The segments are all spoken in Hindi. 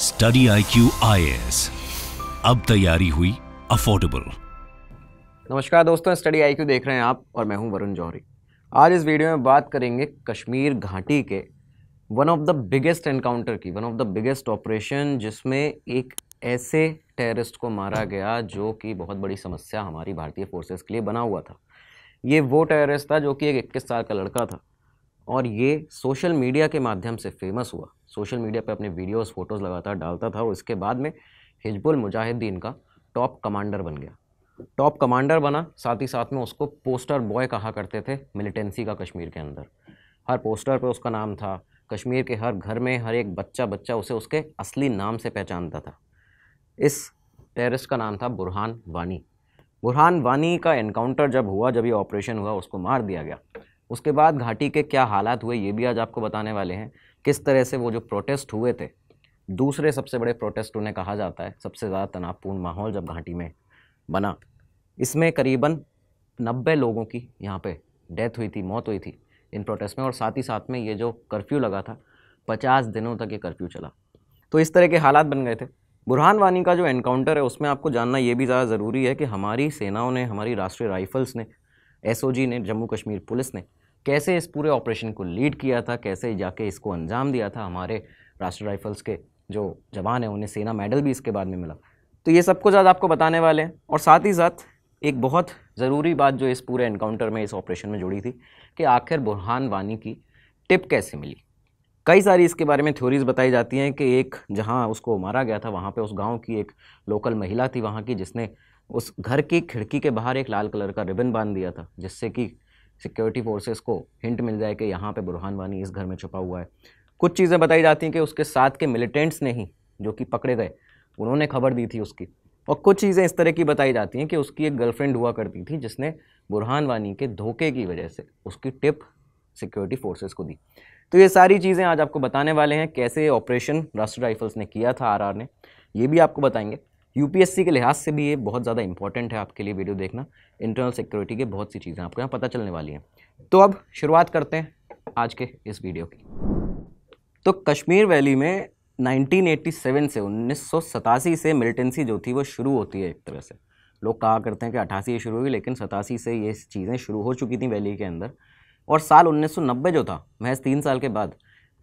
स्टडी आई क्यू अब तैयारी हुई अफोर्डेबल नमस्कार दोस्तों स्टडी आई क्यू देख रहे हैं आप और मैं हूँ वरुण जौहरी। आज इस वीडियो में बात करेंगे कश्मीर घाटी के one of the biggest encounter की one of the biggest operation जिसमें एक ऐसे टेररिस्ट को मारा गया जो कि बहुत बड़ी समस्या हमारी भारतीय फोर्सेस के लिए बना हुआ था। ये वो टेररिस्ट था जो कि एक इक्कीस साल का लड़का था और ये सोशल मीडिया के माध्यम से फ़ेमस हुआ। सोशल मीडिया पे अपने वीडियोस फ़ोटोज़ लगातार डालता था और इसके बाद में हिजबुल मुजाहिदीन का टॉप कमांडर बन गया। टॉप कमांडर बना, साथ ही साथ में उसको पोस्टर बॉय कहा करते थे मिलिटेंसी का कश्मीर के अंदर। हर पोस्टर पे उसका नाम था। कश्मीर के हर घर में हर एक बच्चा बच्चा उसे उसके असली नाम से पहचानता था। इस टेररिस्ट का नाम था बुरहान वानी। बुरहान वानी का एनकाउंटर जब हुआ, जब ये ऑपरेशन हुआ, उसको मार दिया गया। उसके बाद घाटी के क्या हालात हुए, ये भी आज आपको बताने वाले हैं। किस तरह से वो जो प्रोटेस्ट हुए थे, दूसरे सबसे बड़े प्रोटेस्ट उन्हें कहा जाता है, सबसे ज़्यादा तनावपूर्ण माहौल जब घाटी में बना। इसमें करीबन नब्बे लोगों की यहाँ पे डेथ हुई थी, मौत हुई थी इन प्रोटेस्ट में और साथ ही साथ में ये जो कर्फ्यू लगा था, पचास दिनों तक ये कर्फ्यू चला। तो इस तरह के हालात बन गए थे। बुरहान वानी का जो एनकाउंटर है, उसमें आपको जानना ये भी ज़्यादा ज़रूरी है कि हमारी सेनाओं ने, हमारी राष्ट्रीय राइफल्स ने एसओजी ने, जम्मू कश्मीर पुलिस ने कैसे इस पूरे ऑपरेशन को लीड किया था, कैसे जाके इसको अंजाम दिया था हमारे राष्ट्रीय राइफल्स के जो जवान हैं, उन्हें सेना मेडल भी इसके बाद में मिला। तो ये सब कुछ आज आपको बताने वाले हैं और साथ ही साथ एक बहुत ज़रूरी बात जो इस पूरे एनकाउंटर में, इस ऑपरेशन में जुड़ी थी कि आखिर बुरहान वानी की टिप कैसे मिली। कई सारी इसके बारे में थ्योरीज़ बताई जाती हैं कि एक जहाँ उसको मारा गया था, वहाँ पे उस गाँव की एक लोकल महिला थी वहाँ की, जिसने उस घर की खिड़की के बाहर एक लाल कलर का रिबन बाँध दिया था, जिससे कि सिक्योरिटी फोर्सेस को हिंट मिल जाए कि यहाँ पे बुरहान वानी इस घर में छुपा हुआ है। कुछ चीज़ें बताई जाती हैं कि उसके साथ के मिलिटेंट्स ने ही, जो कि पकड़े गए, उन्होंने खबर दी थी उसकी। और कुछ चीज़ें इस तरह की बताई जाती हैं कि उसकी एक गर्लफ्रेंड हुआ करती थी, जिसने बुरहान वानी के धोखे की वजह से उसकी टिप सिक्योरिटी फोर्सेस को दी। तो ये सारी चीज़ें आज आपको बताने वाले हैं, कैसे ऑपरेशन राष्ट्रीय राइफल्स ने किया था आरआर ने, ये भी आपको बताएँगे। यूपीएससी के लिहाज से भी ये बहुत ज़्यादा इंपॉर्टेंट है आपके लिए वीडियो देखना। इंटरनल सिक्योरिटी की बहुत सी चीज़ें आपको यहाँ पता चलने वाली हैं। तो अब शुरुआत करते हैं आज के इस वीडियो की। तो कश्मीर वैली में 1987 से उन्नीस सौ सतासी से मिलिटेंसी जो थी वो शुरू होती है एक तरह से। लोग कहा करते हैं कि अठासी शुरू हुई, लेकिन सतासी से ये चीज़ें शुरू हो चुकी थी वैली के अंदर। और साल 1990 जो था, महज तीन साल के बाद,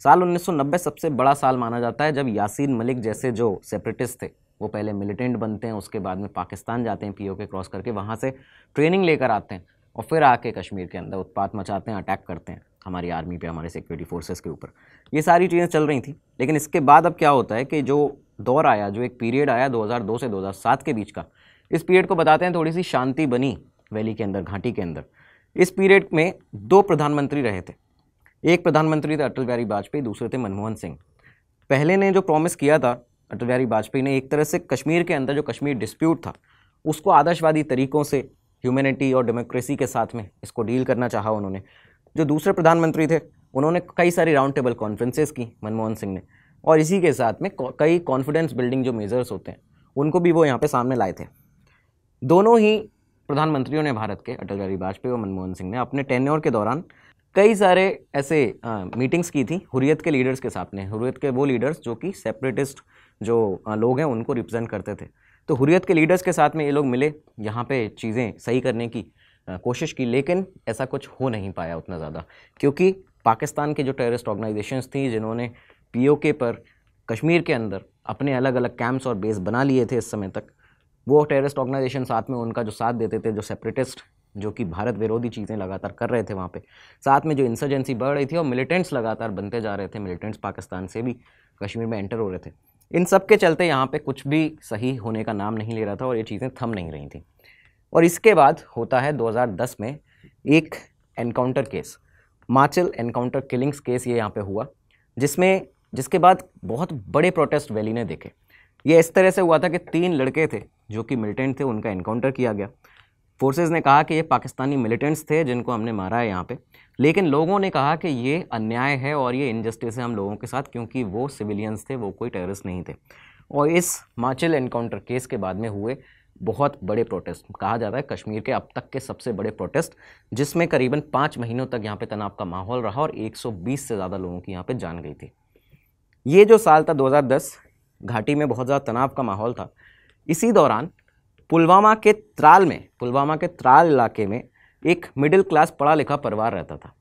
साल 1990 सबसे बड़ा साल माना जाता है जब यासीन मलिक जैसे जो सेपरेटिस्ट थे वो पहले मिलिटेंट बनते हैं, उसके बाद में पाकिस्तान जाते हैं पीओ के क्रॉस करके वहाँ से ट्रेनिंग लेकर आते हैं और फिर आके कश्मीर के अंदर उत्पात मचाते हैं अटैक करते हैं हमारी आर्मी पे, हमारे सिक्योरिटी फोर्सेस के ऊपर। ये सारी चीज़ें चल रही थी, लेकिन इसके बाद अब क्या होता है कि जो दौर आया, जो एक पीरियड आया 2002 से 2007 के बीच का, इस पीरियड को बताते हैं, थोड़ी सी शांति बनी वैली के अंदर, घाटी के अंदर। इस पीरियड में दो प्रधानमंत्री रहे थे। एक प्रधानमंत्री थे अटल बिहारी वाजपेयी, दूसरे थे मनमोहन सिंह। पहले ने जो प्रॉमिस किया था अटल बिहारी वाजपेयी ने एक तरह से कश्मीर के अंदर जो कश्मीर डिस्प्यूट था उसको आदर्शवादी तरीक़ों से ह्यूमैनिटी और डेमोक्रेसी के साथ में इसको डील करना चाहा उन्होंने। जो दूसरे प्रधानमंत्री थे उन्होंने कई सारी राउंड टेबल कॉन्फ्रेंसेस की मनमोहन सिंह ने। और इसी के साथ में कई कॉन्फिडेंस बिल्डिंग जो मेजर्स होते हैं उनको भी वो यहाँ पे सामने लाए थे। दोनों ही प्रधानमंत्रियों ने भारत के अटल बिहारी वाजपेयी और मनमोहन सिंह ने अपने टेन्योर के दौरान कई सारे ऐसे आ, मीटिंग्स की थी हुरियत के लीडर्स के में। हुरियत के वो लीडर्स जो कि सेपरेटिस्ट जो लोग हैं, उनको रिप्रेजेंट करते थे। तो हुरियत के लीडर्स के साथ में ये लोग मिले, यहाँ पे चीज़ें सही करने की कोशिश की, लेकिन ऐसा कुछ हो नहीं पाया उतना ज़्यादा। क्योंकि पाकिस्तान के जो टेररिस्ट ऑर्गेनाइजेशंस थी, जिन्होंने पीओके पर कश्मीर के अंदर अपने अलग अलग कैंप्स और बेस बना लिए थे इस समय तक, वो टेररिस्ट ऑर्गेनाइजेशन साथ में उनका जो साथ देते थे, जो सेपरेटिस्ट जो कि भारत विरोधी चीज़ें लगातार कर रहे थे वहाँ पे, साथ में जो इंसर्जेंसी बढ़ रही थी और मिलिटेंट्स लगातार बनते जा रहे थे मिलिटेंट्स पाकिस्तान से भी कश्मीर में एंटर हो रहे थे। इन सब के चलते यहाँ पे कुछ भी सही होने का नाम नहीं ले रहा था और ये चीज़ें थम नहीं रही थी। और इसके बाद होता है 2010 में एक encounter case Machil encounter killings case ये यहाँ पे हुआ, जिसमें, जिसके बाद बहुत बड़े प्रोटेस्ट वैली ने देखे। ये इस तरह से हुआ था कि तीन लड़के थे जो कि मिलिटेंट थे, उनका एनकाउंटर किया गया। फोर्सेज ने कहा कि ये पाकिस्तानी मिलिटेंट्स थे जिनको हमने मारा है यहाँ पे। लेकिन लोगों ने कहा कि ये अन्याय है और ये इनजस्टिस है हम लोगों के साथ क्योंकि वो सिविलियंस थे, वो कोई टेररिस्ट नहीं थे। और इस माचिल एनकाउंटर केस के बाद में हुए बहुत बड़े प्रोटेस्ट कहा जाता है कश्मीर के अब तक के सबसे बड़े प्रोटेस्ट जिसमें करीबन पाँच महीनों तक यहाँ पे तनाव का माहौल रहा और 120 से ज़्यादा लोगों की यहाँ पे जान गई थी। ये जो साल था 2010 घाटी में बहुत ज़्यादा तनाव का माहौल था। इसी दौरान पुलवामा के त्राल में, पुलवामा के त्राल इलाके में एक मिडिल क्लास पढ़ा लिखा परिवार रहता था।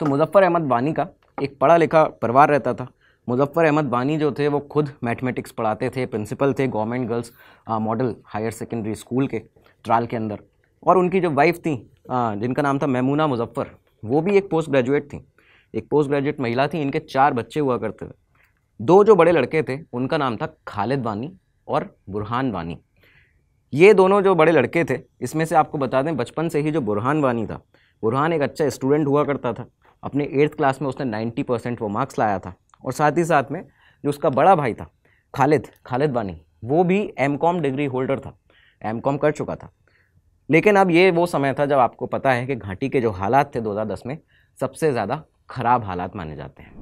तो मुजफ्फ़र अहमद वानी का एक पढ़ा लिखा परिवार रहता था। मुजफ्फ़र अहमद वानी जो थे वो खुद मैथमेटिक्स पढ़ाते थे प्रिंसिपल थे government girls model higher secondary school के त्राल के अंदर। और उनकी जो वाइफ थी आ, जिनका नाम था मैमूना मुजफ्फ़र वो भी एक पोस्ट ग्रेजुएट थी। एक पोस्ट ग्रेजुएट महिला थी इनके चार बच्चे हुआ करते थे। दो जो बड़े लड़के थे उनका नाम था खालिद वानी और बुरहान वानी ये दोनों जो बड़े लड़के थे, इसमें से आपको बता दें, बचपन से ही जो बुरहान वानी था, बुरहान एक अच्छा स्टूडेंट हुआ करता था। अपने एट्थ क्लास में उसने नाइन्टी परसेंट वो मार्क्स लाया था। और साथ ही साथ में जो उसका बड़ा भाई था, खालिद खालिद वानी, वो भी एम कॉम डिग्री होल्डर था एम कॉम कर चुका था। लेकिन अब ये वो समय था जब आपको पता है कि घाटी के जो हालात थे 2010 में, सबसे ज़्यादा ख़राब हालात माने जाते हैं।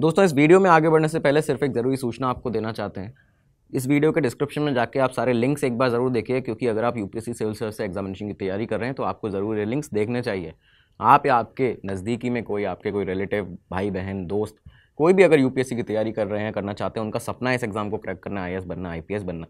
दोस्तों, इस वीडियो में आगे बढ़ने से पहले सिर्फ़ एक ज़रूरी सूचना आपको देना चाहते हैं। इस वीडियो के डिस्क्रिप्शन में जाके आप सारे लिंक्स एक बार ज़रूर देखिए, क्योंकि अगर आप यूपीएससी सिविल सर्विस एग्जामिनेशन की तैयारी कर रहे हैं तो आपको ज़रूर ये लिंक्स देखने चाहिए। आप या आपके नज़दीकी में कोई, आपके कोई रिलेटिव भाई, बहन, दोस्त, कोई भी अगर यूपीएससी की तैयारी कर रहे हैं, करना चाहते हैं, उनका सपना है इस एग्ज़ाम को क्रैक करना आई बनना आईपीएस बनना।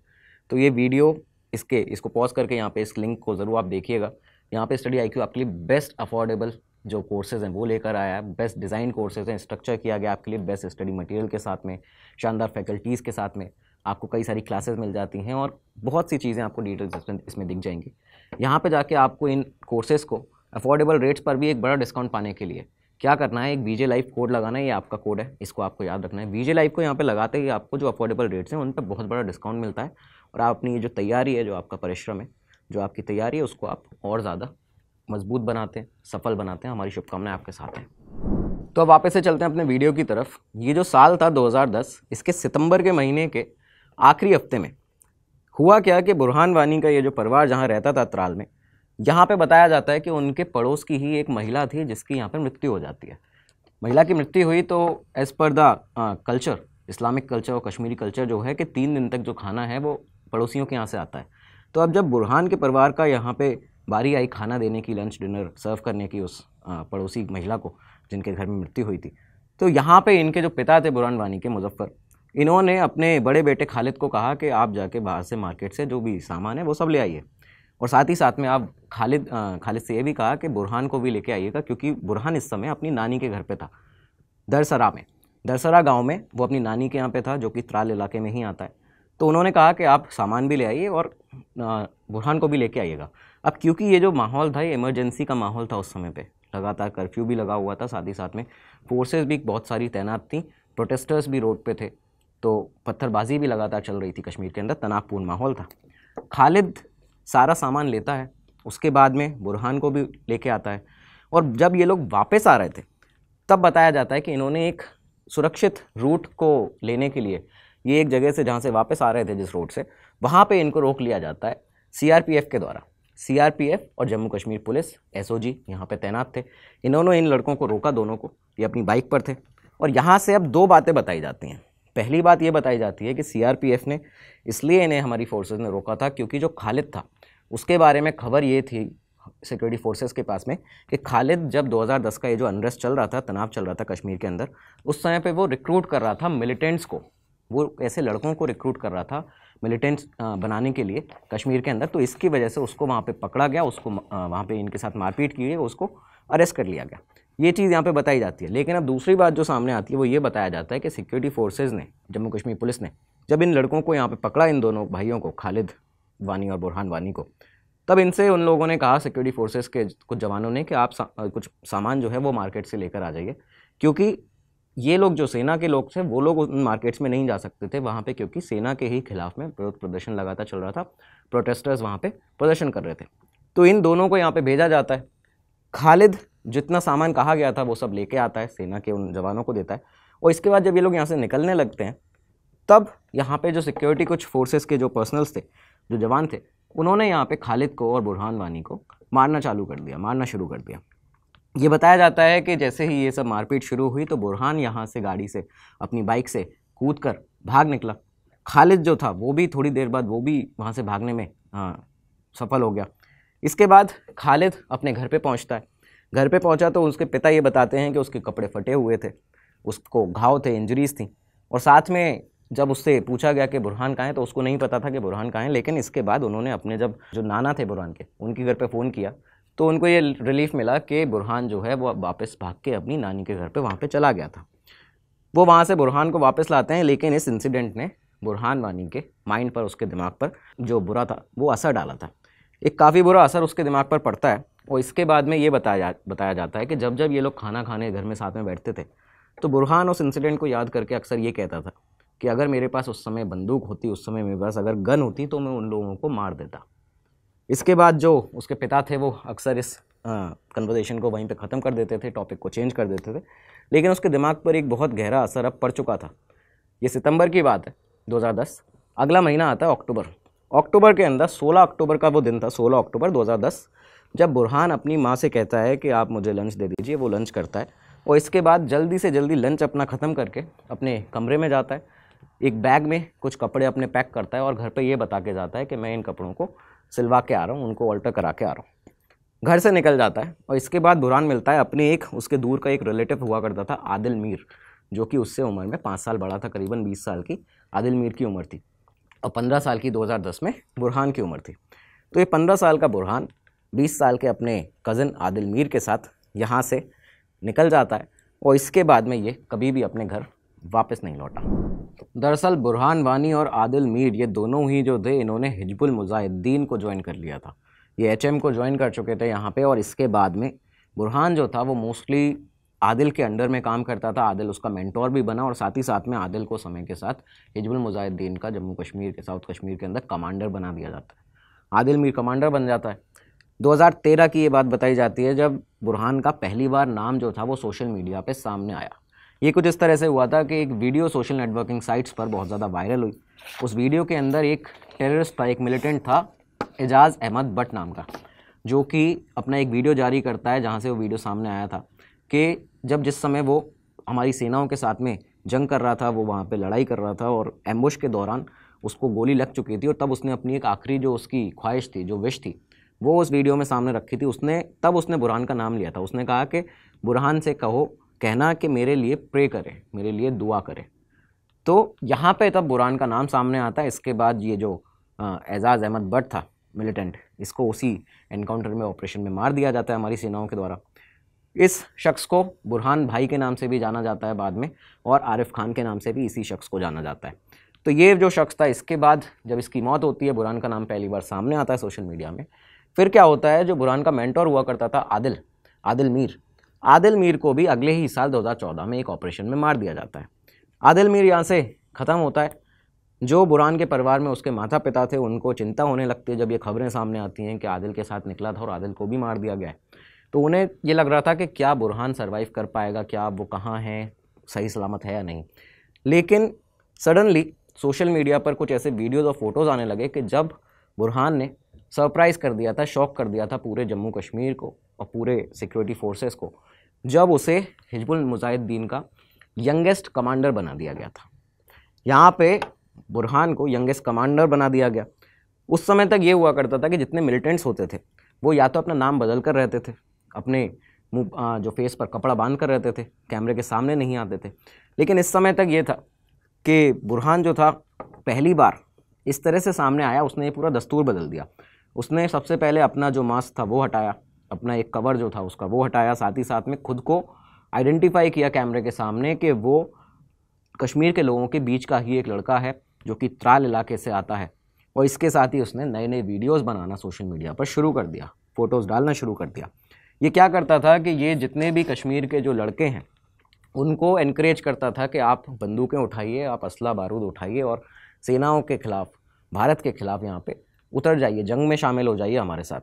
तो ये वीडियो इसके, इसको पॉज करके यहाँ पे इस लिंक को ज़रूर आप देखिएगा। यहाँ पे स्टडी आईक्यू आपके लिए बेस्ट अफोर्डेबल जो कोर्सेज़ हैं, वो लेकर आया है। बेस्ट डिज़ाइन कोर्सेज़ हैं स्ट्रक्चर किया गया आपके लिए बेस्ट स्टडी मटेरियल के साथ में, शानदार फैकल्टीज़ के साथ में। आपको कई सारी क्लासेस मिल जाती हैं और बहुत सी चीज़ें आपको डिटेल्स इसमें दिख जाएँगी। यहाँ पे जाके आपको इन कोर्सेज़ को अफोर्डेबल रेट्स पर भी एक बड़ा डिस्काउंट पाने के लिए क्या करना है? एक बीजे लाइफ कोड लगाना है ये आपका कोड है, इसको आपको याद रखना है। बीजे लाइफ को यहाँ पे लगाते ही आपको जो अफोर्डेबल रेट्स हैं उन पर बहुत बड़ा डिस्काउंट मिलता है और आप अपनी ये जो तैयारी है, जो आपका परिश्रम है, जो आपकी तैयारी है, उसको आप और ज़्यादा मज़बूत बनाते हैं, सफल बनाते हैं। हमारी शुभकामनाएँ आपके साथ हैं। तो अब वापस से चलते हैं अपने वीडियो की तरफ़। ये जो साल था 2010 इसके सितंबर के महीने के आखिरी हफ़्ते में। हुआ क्या कि बुरहान वानी का ये जो परिवार जहाँ रहता था त्राल में, यहाँ पे बताया जाता है कि उनके पड़ोस की ही एक महिला थी जिसकी यहाँ पर मृत्यु हो जाती है। महिला की मृत्यु हुई तो as per the culture Islamic culture और कश्मीरी कल्चर जो है कि तीन दिन तक जो खाना है वो पड़ोसियों के यहाँ से आता है। तो अब जब बुरहान के परिवार का यहाँ पे बारी आई खाना देने की लंच डिनर सर्व करने की उस पड़ोसी महिला को जिनके घर में मृत्यु हुई थी तो यहाँ पे इनके जो पिता थे बुरहान वानी के मुजफ्फ़र इन्होंने अपने बड़े बेटे खालिद को कहा कि आप जाके बाहर से मार्केट से जो भी सामान है वो सब ले आइए। और साथ ही साथ में आप खालिद खालिद से ये भी कहा कि बुरहान को भी लेके आइएगा क्योंकि बुरहान इस समय अपनी नानी के घर पे था, दरसरा में। दरसरा गाँव में वो अपनी नानी के यहाँ पे था जो कि त्राल इलाके में ही आता है। तो उन्होंने कहा कि आप सामान भी ले आइए और बुरहान को भी लेके आइएगा। अब क्योंकि ये जो माहौल था, ये इमरजेंसी का माहौल था उस समय पर लगातार कर्फ्यू भी लगा हुआ था साथ ही साथ में। फोर्सेज भी बहुत सारी तैनात थी, प्रोटेस्टर्स भी रोड पर थे। तो पत्थरबाजी भी लगातार चल रही थी कश्मीर के अंदर, तनावपूर्ण माहौल था। खालिद सारा सामान लेता है, उसके बाद में बुरहान को भी लेके आता है। और जब ये लोग वापस आ रहे थे, तब बताया जाता है कि इन्होंने एक सुरक्षित रूट को लेने के लिए, ये एक जगह से जहाँ से वापस आ रहे थे, जिस रोड से, वहाँ पे इनको रोक लिया जाता है सीआरपीएफ के द्वारा। सीआरपीएफ और जम्मू कश्मीर पुलिस एसओजी यहाँ पे तैनात थे। इन्होंने इन लड़कों को रोका, दोनों को, ये अपनी बाइक पर थे। और यहाँ से अब दो बातें बताई जाती हैं। पहली बात ये बताई जाती है कि सीआरपीएफ ने इसलिए इन्हें हमारी फोर्सेज ने रोका था क्योंकि जो खालिद था, उसके बारे में खबर ये थी सिक्योरिटी फोर्सेस के पास में कि खालिद जब 2010 का ये जो अनरेस्ट चल रहा था, तनाव चल रहा था कश्मीर के अंदर, उस समय पे वो रिक्रूट कर रहा था मिलिटेंट्स को। वो ऐसे लड़कों को रिक्रूट कर रहा था मिलिटेंट्स बनाने के लिए कश्मीर के अंदर तो इसकी वजह से उसको वहाँ पे पकड़ा गया, उसको वहाँ पे इनके साथ मारपीट की गई, उसको अरेस्ट कर लिया गया। ये चीज़ यहाँ पे बताई जाती है। लेकिन अब दूसरी बात जो सामने आती है वो ये बताया जाता है कि सिक्योरिटी फोर्सेज ने जम्मू कश्मीर पुलिस ने जब इन लड़कों को यहाँ पे पकड़ा इन दोनों भाइयों को खालिद वानी और बुरहान वानी को तब इनसे उन लोगों ने कहा सिक्योरिटी फोर्सेस के कुछ जवानों ने कि आप सा, कुछ सामान जो है वो मार्केट से लेकर आ जाइए। क्योंकि ये लोग जो सेना के लोग थे वो लोग उन मार्केट्स में नहीं जा सकते थे वहाँ पे क्योंकि सेना के ही खिलाफ में विरोध प्रदर्शन लगातार चल रहा था। प्रोटेस्टर्स वहाँ पे प्रदर्शन कर रहे थे। तो इन दोनों को यहाँ पे भेजा जाता है। खालिद जितना सामान कहा गया था वो सब लेके आता है, सेना के उन जवानों को देता है। और इसके बाद जब ये लोग यहाँ से निकलने लगते हैं, तब यहाँ पे जो सिक्योरिटी कुछ फोर्सेस के जो पर्सनल्स थे, जो जवान थे, उन्होंने यहाँ पे खालिद को और बुरहान वानी को मारना चालू कर दिया, मारना शुरू कर दिया। ये बताया जाता है कि जैसे ही ये सब मारपीट शुरू हुई तो बुरहान यहाँ से गाड़ी से, अपनी बाइक से कूद कर भाग निकला। खालिद जो था, वो भी थोड़ी देर बाद, वो भी वहाँ से भागने में हाँ सफल हो गया। इसके बाद खालिद अपने घर पे पहुँचता है। घर पे पहुँचा तो उसके पिता ये बताते हैं कि उसके कपड़े फटे हुए थे, उसको घाव थे इंजरीज थी। और साथ में जब उससे पूछा गया कि बुरहान कहाँ है तो उसको नहीं पता था कि बुरहान कहाँ है, लेकिन इसके बाद उन्होंने अपने जब जो नाना थे बुरहान के, उनके घर पर फ़ोन किया तो उनको ये रिलीफ मिला कि बुरहान जो है वो वापस भाग के अपनी नानी के घर पर वहाँ पर चला गया था। वो वहाँ से बुरहान को वापस लाते हैं, लेकिन इस इंसिडेंट ने बुरहान वानी के माइंड पर, उसके दिमाग पर जो बुरा था, वो असर डाला था। एक काफ़ी बुरा असर उसके दिमाग पर पड़ता है। और इसके बाद में ये बताया जा, बताया जाता है कि जब जब ये लोग खाना खाने घर में साथ में बैठते थे तो बुरहान उस इंसिडेंट को याद करके अक्सर ये कहता था कि अगर मेरे पास उस समय बंदूक होती उस समय मेरे पास अगर गन होती तो मैं उन लोगों को मार देता। इसके बाद जो उसके पिता थे वो अक्सर इस कन्वर्जेशन को वहीं पे ख़त्म कर देते थे टॉपिक को चेंज कर देते थे। लेकिन उसके दिमाग पर एक बहुत गहरा असर अब पड़ चुका था। ये सितंबर की बात है 2010 अगला महीना आता है अक्टूबर। अक्टूबर के अंदर 16 अक्टूबर का वो दिन था 16 अक्टूबर 2010 जब बुरहान अपनी माँ से कहता है कि आप मुझे लंच दे दीजिए, वो लंच करता है। और इसके बाद जल्दी से जल्दी लंच अपना ख़त्म करके अपने कमरे में जाता है। एक बैग में कुछ कपड़े अपने पैक करता है और घर पे ये बता के जाता है कि मैं इन कपड़ों को सिलवा के आ रहा हूँ, उनको ऑल्टर करा के आ रहा हूँ। घर से निकल जाता है और इसके बाद बुरहान मिलता है। अपने एक, उसके दूर का एक रिलेटिव हुआ करता था, आदिल मीर, जो कि उससे उम्र में पाँच साल बड़ा था, करीबन बीस साल की। आदिल मीर की उम्र थी। और पंद्रह साल की 2010 में बुरहान की उम्र थी। तो ये पंद्रह साल का बुरहान बीस साल के अपने कज़न आदिल मीर के साथ यहाँ से निकल जाता है और इसके बाद में ये कभी भी अपने घर वापस नहीं लौटा। दरअसल बुरहान वानी और आदिल मीर ये दोनों ही जो थे, इन्होंने हिजबुल मुजाहिदीन को ज्वाइन कर लिया था। ये एचएम को ज्वाइन कर चुके थे यहाँ पे और इसके बाद में बुरहान जो था, वो मोस्टली आदिल के अंडर में काम करता था। आदिल उसका मेंटोर भी बना और साथ ही साथ में आदिल को समय के साथ हिजबुल मुजाहिदीन का जम्मू कश्मीर के, साउथ कश्मीर के अंदर कमांडर बना दिया जाता है। आदिल मीर कमांडर बन जाता है। 2013 की ये बात बताई जाती है जब बुरहान का पहली बार नाम जो था वो सोशल मीडिया पे सामने आया। ये कुछ इस तरह से हुआ था कि एक वीडियो सोशल नेटवर्किंग साइट्स पर बहुत ज़्यादा वायरल हुई। उस वीडियो के अंदर एक टेररिस्ट था एक मिलिटेंट था, एजाज अहमद भट्ट नाम का, जो कि अपना एक वीडियो जारी करता है जहाँ से वो वीडियो सामने आया था कि जब जिस समय वो हमारी सेनाओं के साथ में जंग कर रहा था, वो वहाँ पे लड़ाई कर रहा था और एम्बुश के दौरान उसको गोली लग चुकी थी और तब उसने अपनी एक आखिरी जो उसकी ख्वाहिश थी, जो विश थी वो उस वीडियो में सामने रखी थी, उसने, तब उसने बुरहान का नाम लिया था। उसने कहा कि, बुरहान से कहो, कहना कि मेरे लिए प्रे करे, मेरे लिए दुआ करें। तो यहाँ पे तब बुरहान का नाम सामने आता है इसके बाद ये जो एजाज़ अहमद भट्ट था मिलिटेंट इसको उसी एनकाउंटर में ऑपरेशन में मार दिया जाता है हमारी सेनाओं के द्वारा। इस शख्स को बुरहान भाई के नाम से भी जाना जाता है बाद में, और आरिफ खान के नाम से भी इसी शख्स को जाना जाता है। तो ये जो शख्स था, इसके बाद जब इसकी मौत होती है, बुरहान का नाम पहली बार सामने आता है सोशल मीडिया में फिर क्या होता है, जो बुरहान का मेंटोर हुआ करता था, आदिल आदिल मीर। आदिल मीर को भी अगले ही साल 2014 में एक ऑपरेशन में मार दिया जाता है। आदिल मीर यहाँ से ख़त्म होता है। जो बुरान के परिवार में उसके माता पिता थे, उनको चिंता होने लगती है जब ये खबरें सामने आती हैं कि आदिल के साथ निकला था और आदिल को भी मार दिया गया है। तो उन्हें ये लग रहा था कि क्या बुरहान सर्वाइव कर पाएगा, क्या वो कहाँ है, सही सलामत है या नहीं। लेकिन सडनली सोशल मीडिया पर कुछ ऐसे वीडियोज़ और फ़ोटोज़ आने लगे कि जब बुरहान ने सरप्राइज़ कर दिया था, शॉक कर दिया था पूरे जम्मू कश्मीर को और पूरे सिक्योरिटी फोर्सेस को, जब उसे हिजबुल मुजाहिदीन का यंगेस्ट कमांडर बना दिया गया था। यहाँ पे बुरहान को यंगेस्ट कमांडर बना दिया गया। उस समय तक ये हुआ करता था कि जितने मिलिटेंट्स होते थे, वो या तो अपना नाम बदल कर रहते थे, अपने मुँह जो फेस पर कपड़ा बाँध कर रहते थे, कैमरे के सामने नहीं आते थे। लेकिन इस समय तक ये था कि बुरहान जो था, पहली बार इस तरह से सामने आया, उसने ये पूरा दस्तूर बदल दिया। उसने सबसे पहले अपना जो मास्क था, वो हटाया। अपना एक कवर जो था उसका, वो हटाया। साथ ही साथ में खुद को आइडेंटिफाई किया कैमरे के सामने कि वो कश्मीर के लोगों के बीच का ही एक लड़का है, जो कि त्राल इलाके से आता है। और इसके साथ ही उसने नए नए वीडियोज़ बनाना सोशल मीडिया पर शुरू कर दिया। फ़ोटोज़ डालना शुरू कर दिया। ये क्या करता था कि ये जितने भी कश्मीर के जो लड़के हैं, उनको इनक्रेज करता था कि आप बंदूकें उठाइए, आप असला बारूद उठाइए और सेनाओं के ख़िलाफ़, भारत के ख़िलाफ़ यहाँ पे उतर जाइए, जंग में शामिल हो जाइए हमारे साथ।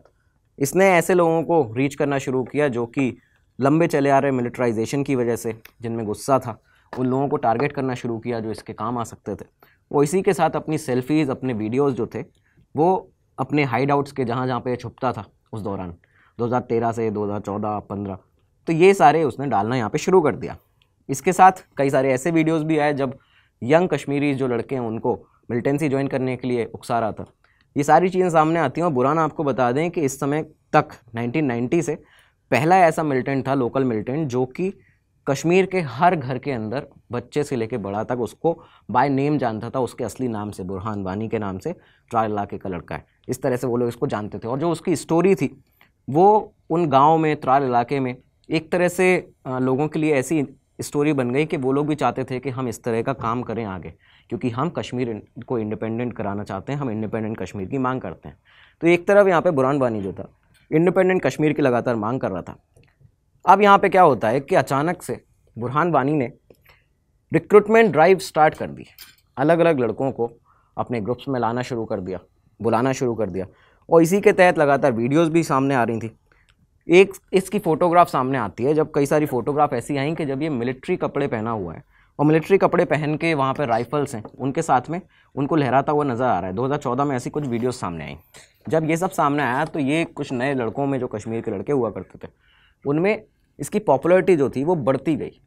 इसने ऐसे लोगों को रीच करना शुरू किया जो कि लंबे चले आ रहे मिलिट्राइजेशन की वजह से, जिनमें गुस्सा था। उन लोगों को टारगेट करना शुरू किया जो इसके काम आ सकते थे। वो इसी के साथ अपनी सेल्फीज़ अपने वीडियोज़ जो थे, वो अपने हाइड आउट्स के जहाँ जहाँ पे छुपता था उस दौरान। 2013 से 2014 15 तो ये सारे उसने डालना यहाँ पे शुरू कर दिया। इसके साथ कई सारे ऐसे वीडियोस भी आए जब यंग कश्मीरी जो लड़के हैं, उनको मिलिटेंसी ज्वाइन करने के लिए उकसा रहा था। ये सारी चीज़ें सामने आती हैं और बुराना आपको बता दें कि इस समय तक 1990 से, पहला ऐसा मिलिटेंट था लोकल मिलिटेंट जो कि कश्मीर के हर घर के अंदर, बच्चे से लेके बड़ा तक उसको बाय नेम जानता था, उसके असली नाम से, बुरहान वानी के नाम से ट्राल इलाके का लड़का है। इस तरह से वो लोग इसको जानते थे। और जो उसकी स्टोरी थी, वो उन गाँव में त्राल इलाके में, एक तरह से लोगों के लिए ऐसी स्टोरी बन गई कि वो लोग भी चाहते थे कि हम इस तरह का काम करें आगे। क्योंकि हम कश्मीर को इंडिपेंडेंट कराना चाहते हैं, हम इंडिपेंडेंट कश्मीर की मांग करते हैं। तो एक तरफ़ यहाँ पे बुरान बानी जो था इंडिपेंडेंट कश्मीर की लगातार मांग कर रहा था। अब यहाँ पे क्या होता है कि अचानक से बुरहान बानी ने रिक्रूटमेंट ड्राइव स्टार्ट कर दी। अलग अलग लड़कों को अपने ग्रुप्स में लाना शुरू कर दिया, बुलाना शुरू कर दिया। और इसी के तहत लगातार वीडियोस भी सामने आ रही थी। एक, इसकी फ़ोटोग्राफ सामने आती है, जब कई सारी फ़ोटोग्राफ ऐसी आई कि जब ये मिलिट्री कपड़े पहना हुआ है और मिलिट्री कपड़े पहन के वहाँ पर राइफ़ल्स हैं उनके साथ में उनको लहराता हुआ नज़र आ रहा है। 2014 में ऐसी कुछ वीडियोस सामने आई। जब ये सब सामने आया तो ये कुछ नए लड़कों में जो कश्मीर के लड़के हुआ करते थे उनमें इसकी पॉपुलरिटी जो थी वो बढ़ती गई।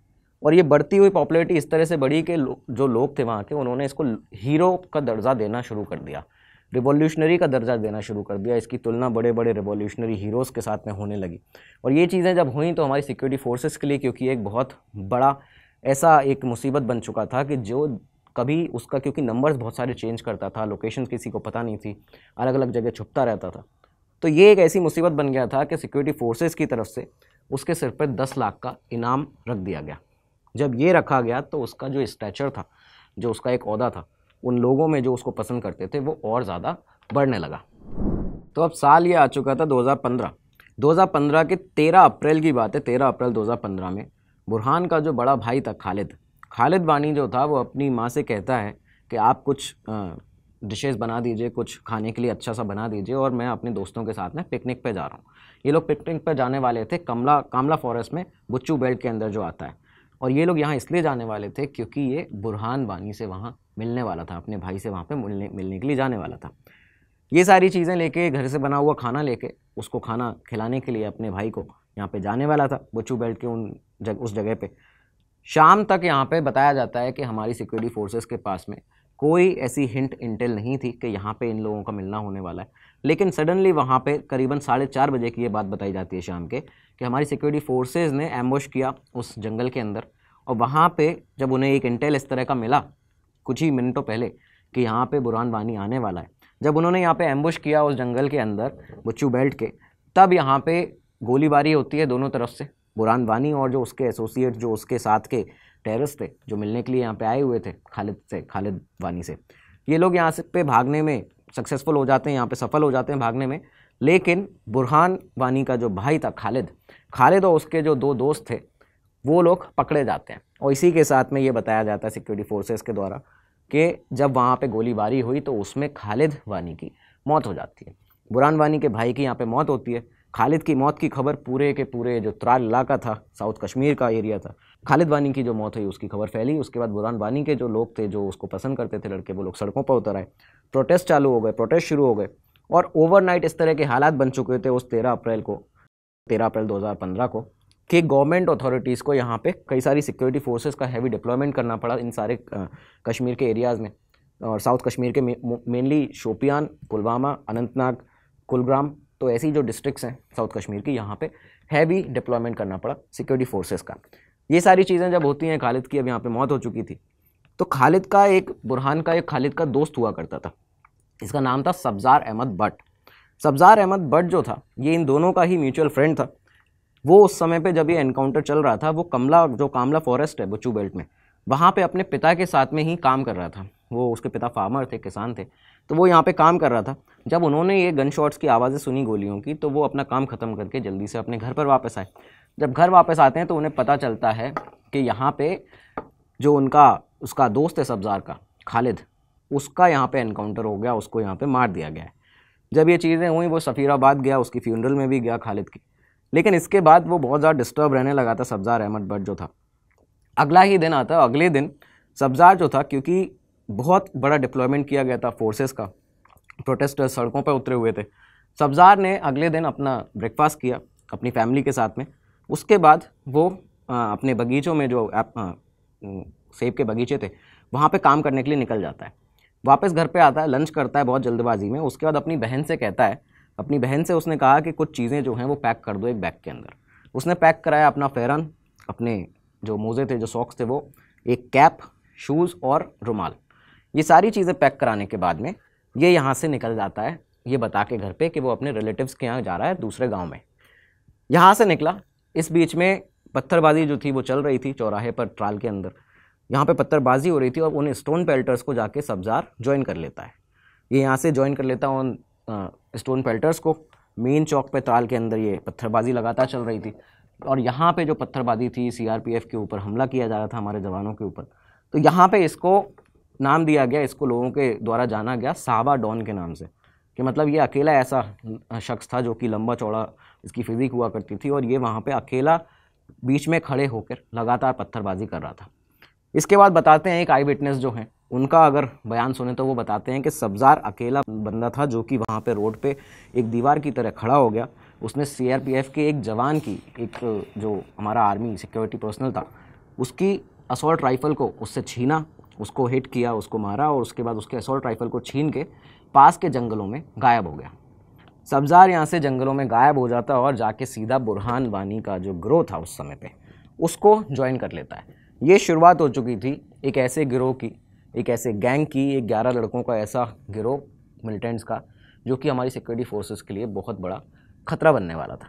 और ये बढ़ती हुई पॉपुलरिटी इस तरह से बढ़ी कि लो, जो लोग थे वहाँ के उन्होंने इसको हीरो का दर्जा देना शुरू कर दिया रिवॉल्यूशनरी का दर्जा देना शुरू कर दिया। इसकी तुलना बड़े बड़े रिवॉल्यूशनरी हीरोज़ के साथ में होने लगी। और ये चीज़ें जब हुई तो हमारी सिक्योरिटी फोर्सेस के लिए क्योंकि एक बहुत बड़ा ऐसा एक मुसीबत बन चुका था कि जो कभी उसका, क्योंकि नंबर्स बहुत सारे चेंज करता था लोकेशन किसी को पता नहीं थी अलग अलग जगह छुपता रहता था। तो ये एक ऐसी मुसीबत बन गया था कि सिक्योरिटी फोर्सेस की तरफ़ से उसके सिर पर दस लाख का इनाम रख दिया गया। जब ये रखा गया तो उसका जो स्टैचर था, जो उसका एक अहदा था, उन लोगों में जो उसको पसंद करते थे, वो और ज़्यादा बढ़ने लगा। तो अब साल ये आ चुका था 2015 2015 के 13 अप्रैल की बात है 13 अप्रैल 2015 में। बुरहान का जो बड़ा भाई था खालिद खालिद वानी जो था, वो अपनी माँ से कहता है कि आप कुछ डिशेज़ बना दीजिए, कुछ खाने के लिए अच्छा सा बना दीजिए और मैं अपने दोस्तों के साथ में पिकनिक पे जा रहा हूँ। ये लोग पिकनिक पे जाने वाले थे कमला, कामला फॉरेस्ट में, बुच्चू बेल्ट के अंदर जो आता है। और ये लोग यहाँ इसलिए जाने वाले थे क्योंकि ये बुरहान वानी से वहाँ मिलने वाला था, अपने भाई से वहाँ पर मिलने मिलने के लिए जाने वाला था। ये सारी चीज़ें लेके, घर से बना हुआ खाना लेके, उसको खाना खिलाने के लिए अपने भाई को यहाँ पे जाने वाला था, बुच्चू बेल्ट के उन जग, उस जगह पे। शाम तक यहाँ पे बताया जाता है कि हमारी सिक्योरिटी फोर्सेस के पास में कोई ऐसी हिंट इंटेल नहीं थी कि यहाँ पे इन लोगों का मिलना होने वाला है। लेकिन सडनली वहाँ पे करीबन साढ़े चार बजे की ये बात बताई जाती है शाम के कि हमारी सिक्योरिटी फोर्सेज ने एम्बुश किया उस जंगल के अंदर और वहाँ पे जब उन्हें एक इंटेल इस तरह का मिला कुछ ही मिनटों पहले कि यहाँ पे बुरान वानी आने वाला है। जब उन्होंने यहाँ पे एम्बुश किया उस जंगल के अंदर बुच्चू बेल्ट के, तब यहाँ पे गोलीबारी होती है दोनों तरफ़ से। बुरान वानी और जो उसके एसोसिएट जो उसके साथ के टेररिस्ट थे, जो मिलने के लिए यहाँ पे आए हुए थे, खालिद से, खालिद वानी से। ये लोग यहाँ से पे भागने में सक्सेसफुल हो जाते हैं, यहाँ पे सफल हो जाते हैं भागने में। लेकिन बुरहान वानी का जो भाई था खालिद खालिद और उसके जो दो दोस्त थे, वो लोग पकड़े जाते हैं। और इसी के साथ में ये बताया जाता है सिक्योरिटी फोर्सेस के द्वारा कि जब वहाँ पे गोलीबारी हुई तो उसमें खालिद वानी की मौत हो जाती है। बुरहान वानी के भाई की यहाँ पे मौत होती है। खालिद की मौत की खबर पूरे के पूरे जो त्राल इलाका था, साउथ कश्मीर का एरिया था, खालिद वानी की जो मौत हुई उसकी खबर फैली। उसके बाद बुरान वानी के जो लोग थे जो उसको पसंद करते थे लड़के, वो लोग सड़कों पर उतर आए। प्रोटेस्ट चालू हो गए, प्रोटेस्ट शुरू हो गए और ओवरनाइट इस तरह के हालात बन चुके थे उस तेरह अप्रैल को, तेरह अप्रैल 2015 को, कि गवर्नमेंट अथॉरिटीज़ को यहाँ पे कई सारी सिक्योरिटी फोर्सेस का हैवी डिप्लॉयमेंट करना पड़ा इन सारे कश्मीर के एरियाज़ में। और साउथ कश्मीर के मेनली शोपियान, पुलवामा, अनंतनाग, कुलग्राम तो ऐसी जो डिस्ट्रिक्ट्स हैं साउथ कश्मीर की, यहाँ पे हैवी डिप्लॉयमेंट करना पड़ा सिक्योरिटी फोर्सेस का। ये सारी चीज़ें जब होती हैं खालिद की, अब यहाँ पे मौत हो चुकी थी तो खालिद का एक, बुरहान का एक खालिद का दोस्त हुआ करता था। इसका नाम था सब्ज़ार अहमद भट्ट। सब्ज़ार अहमद भट्ट जो था, ये इन दोनों का ही म्यूचुअल फ्रेंड था। वो उस समय पे जब ये एनकाउंटर चल रहा था, वो कमला, जो कामला फॉरेस्ट है, बच्चू बेल्ट में, वहाँ पे अपने पिता के साथ में ही काम कर रहा था। वो उसके पिता फार्मर थे, किसान थे। तो वो यहाँ पे काम कर रहा था। जब उन्होंने ये गन शॉट्स की आवाज़ें सुनी गोलियों की तो वो अपना काम ख़त्म करके जल्दी से अपने घर पर वापस आए। जब घर वापस आते हैं तो उन्हें पता चलता है कि यहाँ पे जो उनका, उसका दोस्त है सब्ज़ार का, खालिद, उसका यहाँ पे एनकाउंटर हो गया, उसको यहाँ पे मार दिया गया है। जब ये चीज़ें हुई, वो सफ़ीराबाद गया, उसकी फ्यूनरल में भी गया खालिद की। लेकिन इसके बाद वो बहुत ज़्यादा डिस्टर्ब रहने लगा था सब्ज़ार अहमद भट्ट जो था। अगला ही दिन आता, अगले दिन सब्ज़ार जो था, क्योंकि बहुत बड़ा डिप्लॉयमेंट किया गया था फोर्सेस का। प्रोटेस्टर सड़कों पर उतरे हुए थे। सब्ज़ार ने अगले दिन अपना ब्रेकफास्ट किया अपनी फैमिली के साथ में। उसके बाद वो आ, अपने बगीचों में जो आ, आ, सेब के बगीचे थे वहाँ पे काम करने के लिए निकल जाता है। वापस घर पे आता है लंच करता है बहुत जल्दबाजी में। उसके बाद अपनी बहन से कहता है अपनी बहन से उसने कहा कि कुछ चीज़ें जो हैं वो पैक कर दो एक बैग के अंदर। उसने पैक कराया अपना फ़ेरन अपने जो मोज़े थे जो सॉक्स थे वो एक कैप शूज़ और रुमाल। ये सारी चीज़ें पैक कराने के बाद में ये यहाँ से निकल जाता है, ये बता के घर पे कि वो अपने रिलेटिव्स के यहाँ जा रहा है दूसरे गाँव में। यहाँ से निकला, इस बीच में पत्थरबाजी जो थी वो चल रही थी चौराहे पर ट्राल के अंदर। यहाँ पे पत्थरबाजी हो रही थी और उन स्टोन पेल्टर्स को जाके सब्जार ज्वाइन कर लेता है। ये यहाँ से ज्वाइन कर लेता उन स्टोन पेल्टर्स को। मेन चौक पे ताल के अंदर ये पत्थरबाजी लगातार चल रही थी। और यहाँ पे जो पत्थरबाजी थी सीआरपीएफ के ऊपर हमला किया जा रहा था हमारे जवानों के ऊपर तो यहाँ पे इसको नाम दिया गया, इसको लोगों के द्वारा जाना गया साहबा डॉन के नाम से। कि मतलब ये अकेला ऐसा शख्स था जो कि लंबा चौड़ा इसकी फिजिक हुआ करती थी और ये वहाँ पे अकेला बीच में खड़े होकर लगातार पत्थरबाजी कर रहा था। इसके बाद बताते हैं, एक आई विटनेस जो हैं, उनका अगर बयान सुने तो वो बताते हैं कि सब्ज़ार अकेला बंदा था जो कि वहाँ पे रोड पे एक दीवार की तरह खड़ा हो गया। उसने सीआरपीएफ के एक जवान की, एक जो हमारा आर्मी सिक्योरिटी पर्सनल था, उसकी असॉल्ट राइफ़ल को उससे छीना उसको हिट किया, उसको मारा और उसके बाद उसके असॉल्ट राइफ़ल को छीन के पास के जंगलों में गायब हो गया। सब्ज़ार यहाँ से जंगलों में गायब हो जाता और जाके सीधा बुरहान वानी का जो ग्रोह था उस समय पे, उसको ज्वाइन कर लेता है। ये शुरुआत हो चुकी थी एक ऐसे गिरोह की, एक ऐसे गैंग की, एक ग्यारह लड़कों का ऐसा गिरोह मिलिटेंट्स का, जो कि हमारी सिक्योरिटी फोर्सेस के लिए बहुत बड़ा खतरा बनने वाला था।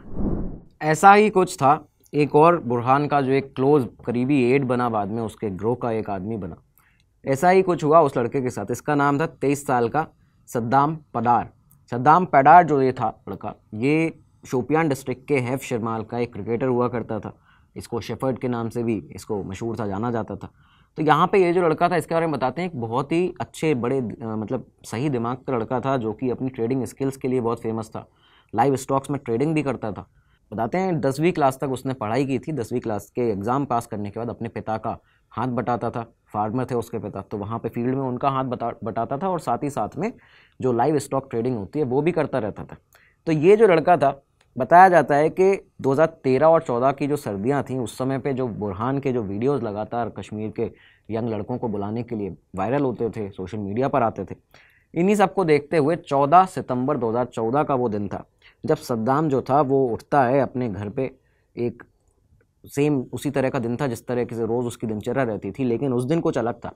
ऐसा ही कुछ था, एक और बुरहान का जो एक क्लोज करीबी एड बना बाद में, उसके ग्रोह का एक आदमी बना। ऐसा ही कुछ हुआ उस लड़के के साथ। इसका नाम था तेईस साल का सद्दाम पडार सद्दाम पडार जो ये था लड़का ये शोपियान डिस्ट्रिक्ट के हैफ शर्माल का एक क्रिकेटर हुआ करता था। इसको शेफर्ड के नाम से भी इसको मशहूर था जाना जाता था। तो यहाँ पे ये जो लड़का था इसके बारे में बताते हैं एक बहुत ही अच्छे बड़े आ, मतलब सही दिमाग का लड़का था जो कि अपनी ट्रेडिंग स्किल्स के लिए बहुत फ़ेमस था। लाइव स्टॉक्स में ट्रेडिंग भी करता था। बताते हैं दसवीं क्लास तक उसने पढ़ाई की थी। दसवीं क्लास के एग्ज़ाम पास करने के बाद अपने पिता का हाथ बटाता था फार्मर थे, उसके पिता। तो वहाँ पे फ़ील्ड में उनका हाथ बता, बटाता था और साथ ही साथ में जो लाइव स्टॉक ट्रेडिंग होती है, वो भी करता रहता था। तो ये जो लड़का था, बताया जाता है कि 2013 और 14 की जो सर्दियाँ थीं, उस समय पे जो बुरहान के जो वीडियोस लगातार कश्मीर के यंग लड़कों को बुलाने के लिए वायरल होते थे, सोशल मीडिया पर आते थे, इन्हीं सबको देखते हुए 14 सितंबर 2014 का वो दिन था, जब सद्दाम जो था, वो उठता है अपने घर पे एक सेम उसी तरह का दिन था जिस तरह से रोज़ उसकी दिनचर्या रहती थी, लेकिन उस दिन कुछ अलग था।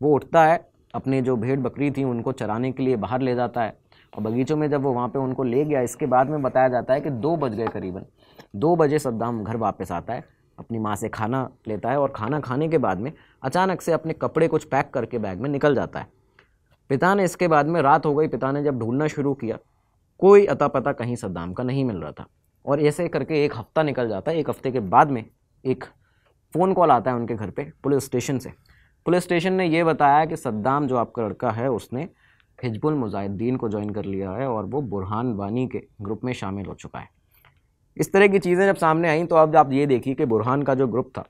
वो उठता है, अपने जो भेड़ बकरी थी उनको चराने के लिए बाहर ले जाता है और बगीचों में जब वो वहाँ पे उनको ले गया, इसके बाद में बताया जाता है कि दो बज गए करीबन। दो बजे सद्दाम घर वापस आता है, अपनी माँ से खाना लेता है और खाना खाने के बाद में अचानक से अपने कपड़े कुछ पैक करके बैग में निकल जाता है। पिता ने इसके बाद में रात हो गई, पिता ने जब ढूंढना शुरू किया, कोई अता पता कहीं सद्दाम का नहीं मिल रहा था। और ऐसे करके एक हफ़्ता निकल जाता है, एक हफ़्ते के बाद में एक फ़ोन कॉल आता है उनके घर पे पुलिस स्टेशन से। पुलिस स्टेशन ने यह बताया कि सद्दाम जो आपका लड़का है, उसने हिजबुल मुजाहिदीन को ज्वाइन कर लिया है और वो बुरहान वानी के ग्रुप में शामिल हो चुका है। इस तरह की चीज़ें जब सामने आई तो अब आप ये देखिए कि बुरहान का जो ग्रुप था,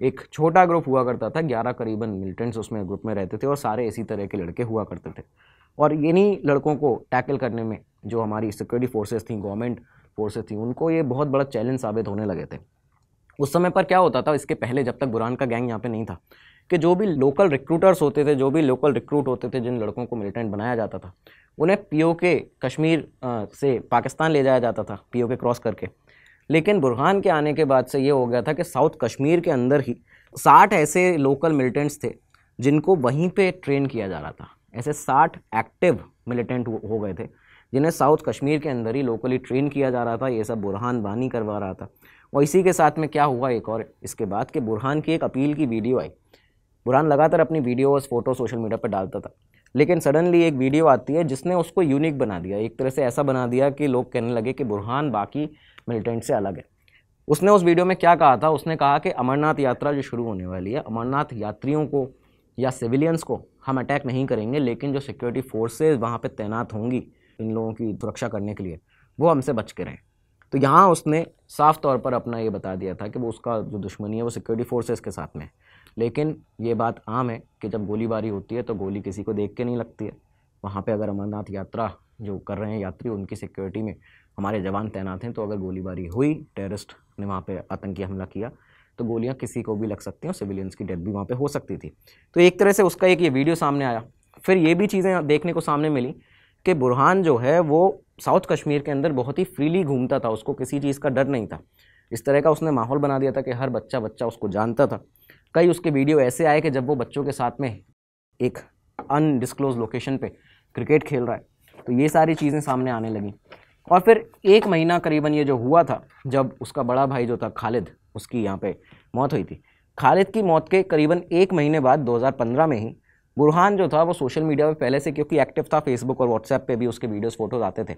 एक छोटा ग्रुप हुआ करता था, ग्यारह करीबन मिलिटेंट्स उसमें ग्रुप में रहते थे और सारे इसी तरह के लड़के हुआ करते थे। और इन्हीं लड़कों को टैकल करने में जो हमारी सिक्योरिटी फोर्सेस थी गवर्नमेंट फोर्सेस थी, उनको ये बहुत बड़ा चैलेंज साबित होने लगे थे। उस समय पर क्या होता था, इसके पहले जब तक बुरान का गैंग यहाँ पे नहीं था, कि जो भी लोकल रिक्रूटर्स होते थे, जो भी लोकल रिक्रूट होते थे, जिन लड़कों को मिलिटेंट बनाया जाता था, उन्हें पीओके कश्मीर से पाकिस्तान ले जाया जाता था पीओके क्रॉस करके। लेकिन बुरहान के आने के बाद से ये हो गया था कि साउथ कश्मीर के अंदर ही साठ ऐसे लोकल मिलिटेंट्स थे, जिनको वहीं पे ट्रेन किया जा रहा था। ऐसे साठ एक्टिव मिलिटेंट हो गए थे। जिन्हें साउथ कश्मीर के अंदर ही लोकली ट्रेन किया जा रहा था, ये सब बुरहान बानी करवा रहा था। और इसी के साथ में क्या हुआ एक और, इसके बाद कि बुरहान की एक अपील की वीडियो आई। बुरहान लगातार अपनी वीडियोस फ़ोटो सोशल मीडिया पर डालता था। लेकिन सडनली एक वीडियो आती है जिसने उसको यूनिक बना दिया। एक तरह से ऐसा बना दिया कि लोग कहने लगे कि बुरहान बाकी मिलिटेंट से अलग है। उसने उस वीडियो में क्या कहा था? उसने कहा कि अमरनाथ यात्रा जो शुरू होने वाली है, अमरनाथ यात्रियों को या सिविलियंस को हम अटैक नहीं करेंगे, लेकिन जो सिक्योरिटी फोर्सेज वहाँ पर तैनात होंगी इन लोगों की सुरक्षा करने के लिए, वो हमसे बच के रहें। तो यहाँ उसने साफ़ तौर पर अपना ये बता दिया था कि वो उसका जो दुश्मनी है वो सिक्योरिटी फोर्सेस के साथ में है। लेकिन ये बात आम है कि जब गोलीबारी होती है तो गोली किसी को देख के नहीं लगती है। वहाँ पे अगर अमरनाथ यात्रा जो कर रहे हैं यात्री उनकी सिक्योरिटी में हमारे जवान तैनात हैं तो अगर गोलीबारी हुई टेररिस्ट ने वहाँ पे आतंकी हमला किया तो गोलियाँ किसी को भी लग सकती हैं सिविलियंस की डेथ भी वहाँ पे हो सकती थी। तो एक तरह से उसका एक ये वीडियो सामने आया। फिर ये भी चीज़ें देखने को सामने मिली कि बुरहान जो है, वो साउथ कश्मीर के अंदर बहुत ही फ्रीली घूमता था, उसको किसी चीज़ का डर नहीं था। इस तरह का उसने माहौल बना दिया था कि हर बच्चा बच्चा उसको जानता था। कई उसके वीडियो ऐसे आए कि जब वो बच्चों के साथ में एक अनडिस्क्लोज लोकेशन पे क्रिकेट खेल रहा है तो ये सारी चीज़ें सामने आने लगी। और फिर एक महीना करीबन ये जो हुआ था, जब उसका बड़ा भाई जो था, खालिद, उसकी यहाँ पे मौत हुई थी। खालिद की मौत के करीबन एक महीने बाद 2015 में ही बुरहान जो था वो सोशल मीडिया पे पहले से, क्योंकि एक्टिव था फेसबुक और व्हाट्सएप पे भी उसके वीडियोस फ़ोटोज़ आते थे।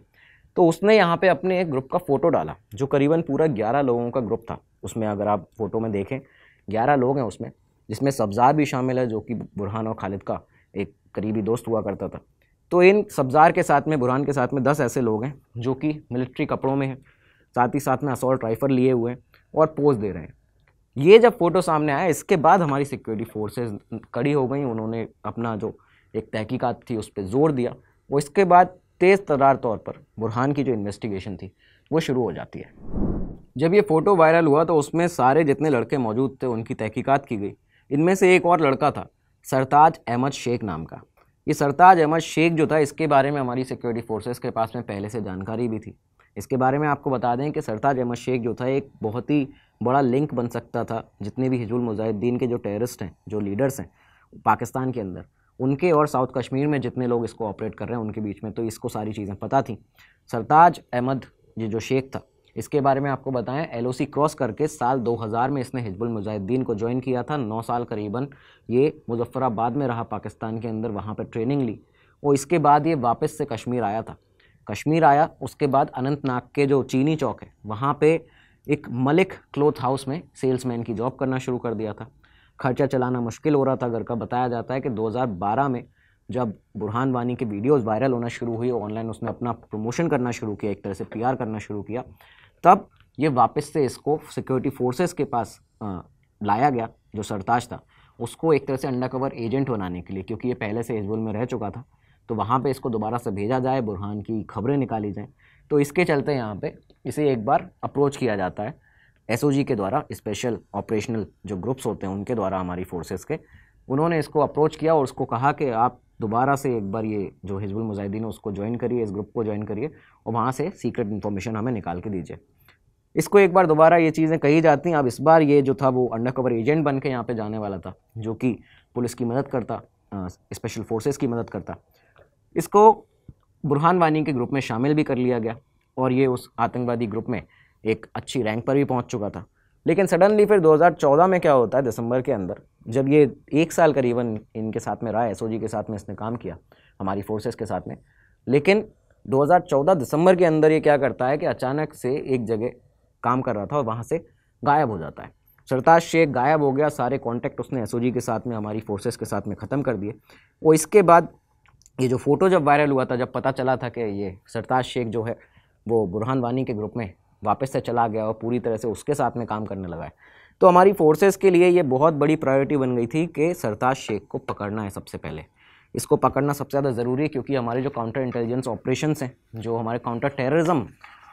तो उसने यहाँ पे अपने एक ग्रुप का फ़ोटो डाला, जो करीबन पूरा ग्यारह लोगों का ग्रुप था। उसमें अगर आप फ़ोटो में देखें, ग्यारह लोग हैं उसमें, जिसमें सब्ज़ार भी शामिल है, जो कि बुरहान और खालिद का एक करीबी दोस्त हुआ करता था। तो इन सब्ज़ार के साथ में, बुरहान के साथ में दस ऐसे लोग हैं, जो कि मिलिट्री कपड़ों में हैं। साथ ही साथ में असॉल्ट राइफल लिए हुए हैं और पोज दे रहे हैं। ये जब फ़ोटो सामने आया, इसके बाद हमारी सिक्योरिटी फोर्सेज कड़ी हो गई, उन्होंने अपना जो एक तहकीकात थी, उस पर ज़ोर दिया। वो इसके बाद तेज़ तरार तौर पर बुरहान की जो इन्वेस्टिगेशन थी, वो शुरू हो जाती है। जब ये फ़ोटो वायरल हुआ तो उसमें सारे जितने लड़के मौजूद थे, उनकी तहकीकात की गई। इनमें से एक और लड़का था, सरताज अहमद शेख नाम का। ये सरताज अहमद शेख जो था, इसके बारे में हमारी सिक्योरिटी फोर्सेस के पास में पहले से जानकारी भी थी। इसके बारे में आपको बता दें कि सरताज अहमद शेख जो था, एक बहुत ही बड़ा लिंक बन सकता था, जितने भी हिजुल मुजाहिदीन के जो टेररिस्ट हैं, जो लीडर्स हैं, पाकिस्तान के अंदर। उनके और साउथ कश्मीर में जितने लोग इसको ऑपरेट कर रहे हैं, उनके बीच में तो इसको सारी चीज़ें पता थी। सरताज अहमद, ये जो शेख था, इसके बारे में आपको बताएँ एलओसी क्रॉस करके साल 2000 में इसने हिजबुल मुजाहिदीन को ज्वाइन किया था, नौ साल करीबन ये मुजफ्फराबाद में रहा, पाकिस्तान के अंदर वहाँ पर ट्रेनिंग ली। और इसके बाद ये वापस से कश्मीर आया था। कश्मीर आया, उसके बाद अनंतनाग के जो चीनी चौक है, वहाँ पे एक मलिक क्लोथ हाउस में सेल्समैन की जॉब करना शुरू कर दिया था। खर्चा चलाना मुश्किल हो रहा था, घर का बताया जाता है कि 2012 में जब बुरहान वानी के वीडियोस वायरल होना शुरू हुई ऑनलाइन उसने अपना प्रमोशन करना शुरू किया, एक तरह से पीआर करना शुरू किया, तब ये वापस से इसको सिक्योरिटी फोर्सेस के पास लाया गया, जो सरताज था, उसको एक तरह से अंडर कवर एजेंट बनाने के लिए, क्योंकि ये पहले से हिजबुल में रह चुका था तो वहाँ पे इसको दोबारा से भेजा जाए, बुरहान की खबरें निकाली जाएँ। तो इसके चलते यहाँ पे इसे एक बार अप्रोच किया जाता है एसओजी के द्वारा स्पेशल ऑपरेशनल जो ग्रुप्स होते हैं उनके द्वारा हमारी फोर्सेस के। उन्होंने इसको अप्रोच किया और उसको कहा कि आप दोबारा से एक बार ये जो हिजबुल मुजाहिदीन उसको ज्वाइन करिए, इस ग्रुप को ज्वाइन करिए और वहाँ से सीक्रेट इन्फॉर्मेशन हमें निकाल के दीजिए। इसको एक बार दोबारा ये चीज़ें कही जाती हैं। अब इस बार ये जो था, वो अंडर कवर एजेंट बन के यहाँ पर जाने वाला था, जो कि पुलिस की मदद करता स्पेशल फोर्सेस की मदद करता। इसको बुरहान वानी के ग्रुप में शामिल भी कर लिया गया और ये उस आतंकवादी ग्रुप में एक अच्छी रैंक पर भी पहुँच चुका था। लेकिन सडनली फिर 2014 में क्या होता है दिसंबर के अंदर, जब ये एक साल करीबन इनके साथ में रहा एस के साथ में इसने काम किया, हमारी फोर्सेस के साथ में। लेकिन 2014 दिसंबर के अंदर ये क्या करता है कि अचानक से एक जगह काम कर रहा था और वहाँ से गायब हो जाता है। सरताज शेख गायब हो गया, सारे कॉन्टैक्ट उसने एसओजी के साथ में, हमारी फोर्सेस के साथ में ख़त्म कर दिए। और इसके बाद ये जो फ़ोटो जब वायरल हुआ था, जब पता चला था कि ये सरताज शेख जो है, वो बुरहान वानी के ग्रुप में वापस से चला गया और पूरी तरह से उसके साथ में काम करने लगा है। तो हमारी फोर्सेस के लिए ये बहुत बड़ी प्रायोरिटी बन गई थी कि सरताज शेख को पकड़ना है सबसे पहले। इसको पकड़ना सबसे ज़्यादा ज़रूरी है क्योंकि हमारे जो काउंटर इंटेलिजेंस ऑपरेशन हैं, जो हमारे काउंटर टेररिज्म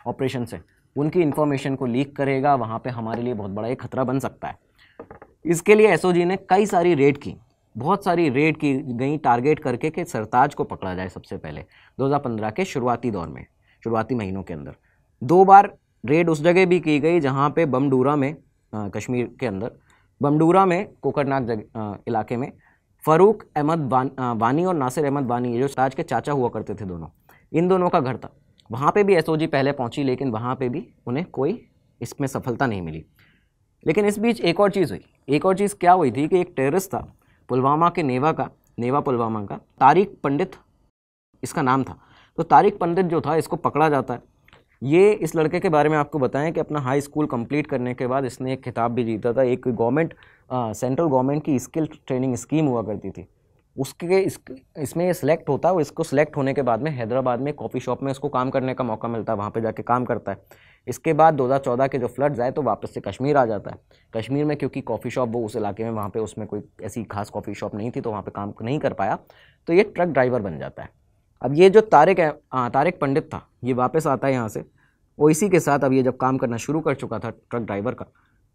ऑपरेशन हैं, उनकी इन्फॉर्मेशन को लीक करेगा, वहाँ पर हमारे लिए बहुत बड़ा एक खतरा बन सकता है। इसके लिए एसओजी ने कई सारी रेड की। बहुत सारी रेड की गई टारगेट करके कि सरताज को पकड़ा जाए सबसे पहले 2015 के शुरुआती दौर में शुरुआती महीनों के अंदर। दो बार रेड उस जगह भी की गई जहाँ पे बमडूरा में आ, कश्मीर के अंदर बमडूरा में कोकरनाग जगह इलाके में फ़ारूक अहमद बानी और नासिर अहमद वानी जो ताज के चाचा हुआ करते थे दोनों इन दोनों का घर था। वहाँ पे भी एसओजी पहले पहुँची लेकिन वहाँ पे भी उन्हें कोई इसमें सफलता नहीं मिली। लेकिन इस बीच एक और चीज़ हुई एक और चीज़ क्या हुई थी कि एक टेररिस्ट था पुलवामा के नेवा का, नेवा पुलवामा का, तारिक पंडित, इसका नाम था। तो तारिक पंडित जो था, इसको पकड़ा जाता है। ये इस लड़के के बारे में आपको बताएँ कि अपना हाई स्कूल कंप्लीट करने के बाद इसने एक खिताब भी जीता था। एक गवर्नमेंट सेंट्रल गवर्नमेंट की स्किल ट्रेनिंग स्कीम हुआ करती थी। उसके, इस, इसमें ये सिलेक्ट होता है इसको सिलेक्ट होने के बाद में हैदराबाद में कॉफ़ी शॉप में इसको काम करने का मौका मिलता है वहाँ पे जाके काम करता है। इसके बाद 2014 के जो फ्लड्स आए तो वापस से कश्मीर आ जाता है। कश्मीर में क्योंकि कॉफ़ी शॉप वो उस इलाके में, वहाँ पे उसमें कोई ऐसी खास कॉफ़ी शॉप नहीं थी तो वहाँ पे काम नहीं कर पाया। तो ये ट्रक ड्राइवर बन जाता है। अब ये जो तारिक है तारिक पंडित था, ये वापस आता है यहाँ से। वो इसी के साथ अब ये जब काम करना शुरू कर चुका था ट्रक ड्राइवर का।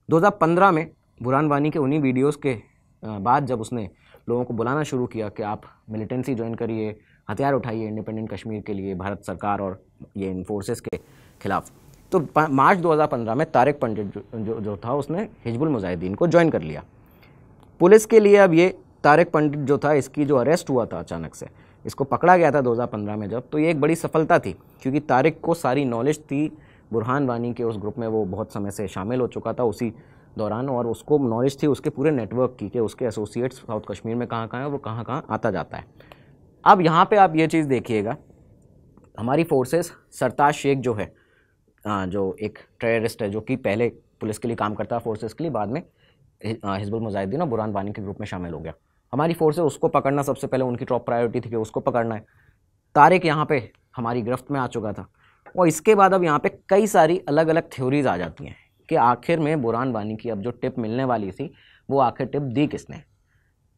2015 में बुरान वानी के उन्हीं वीडियोस के बाद जब उसने लोगों को बुलाना शुरू किया कि आप मिलिटेंसी ज्वाइन करिए, हथियार उठाइए इंडिपेंडेंट कश्मीर के लिए, भारत सरकार और ये इन फोर्सेस के खिलाफ। तो मार्च 2015 में तारिक पंडित जो, जो जो था उसने हिजबुल मुजाहिदीन को ज्वाइन कर लिया। पुलिस के लिए अब ये तारिक पंडित जो था इसकी जो अरेस्ट हुआ था अचानक से इसको पकड़ा गया था 2015 में जब तो ये एक बड़ी सफलता थी क्योंकि तारिक को सारी नॉलेज थी बुरहान वानी के उस ग्रुप में वो बहुत समय से शामिल हो चुका था उसी दौरान और उसको नॉलेज थी उसके पूरे नेटवर्क की कि उसके एसोसिएट्स साउथ कश्मीर में कहाँ कहाँ है वो कहाँ कहाँ आता जाता है। अब यहाँ पे आप ये चीज़ देखिएगा हमारी फोर्सेस सरताज शेख जो है जो एक टेररिस्ट है, जो कि पहले पुलिस के लिए काम करता है, फोर्सेस के लिए, बाद में हिजबुल मुजाहिदीन और बुरान वानी के ग्रुप में शामिल हो गया। हमारी फोर्सेस, उसको पकड़ना सबसे पहले उनकी टॉप प्रायोरिटी थी कि उसको पकड़ना है। तारिक यहाँ पे हमारी गिरफ्त में आ चुका था। और इसके बाद अब यहाँ पे कई सारी अलग अलग थ्योरीज आ जाती हैं कि आखिर में बुरान वानी की अब जो टिप मिलने वाली थी, वो आखिर टिप दी किसने?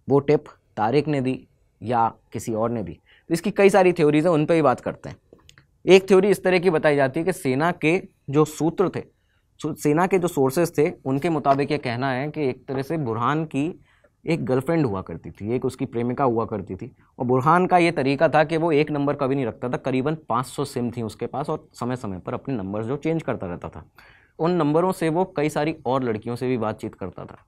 वो टिप तारिक ने दी या किसी और ने दी? तो इसकी कई सारी थ्योरीज हैं, उन पर ही बात करते हैं। एक थ्योरी इस तरह की बताई जाती है कि सेना के जो सूत्र थे सेना के जो सोर्सेज थे, उनके मुताबिक ये कहना है कि एक तरह से बुरहान की एक गर्लफ्रेंड हुआ करती थी, एक उसकी प्रेमिका हुआ करती थी। और बुरहान का ये तरीका था कि वो एक नंबर कभी नहीं रखता था, करीबन 500 सिम थी उसके पास और समय समय पर अपने नंबर जो चेंज करता रहता था। उन नंबरों से वो कई सारी और लड़कियों से भी बातचीत करता था।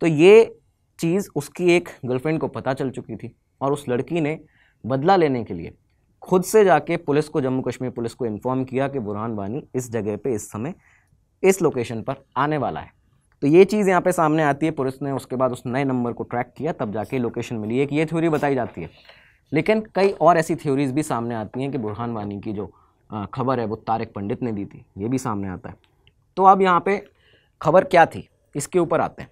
तो ये चीज़ उसकी एक गर्लफ्रेंड को पता चल चुकी थी और उस लड़की ने बदला लेने के लिए खुद से जाके पुलिस को, जम्मू कश्मीर पुलिस को इन्फॉर्म किया कि बुरहान वानी इस जगह पे, इस समय, इस लोकेशन पर आने वाला है। तो ये चीज़ यहाँ पे सामने आती है, पुलिस ने उसके बाद उस नए नंबर को ट्रैक किया, तब जाके लोकेशन मिली। एक ये थ्योरी बताई जाती है। लेकिन कई और ऐसी थ्योरीज भी सामने आती हैं कि बुरहान वानी की जो खबर है, वो तारक पंडित ने दी थी। ये भी सामने आता है। तो अब यहाँ पे खबर क्या थी? इसके ऊपर आते हैं।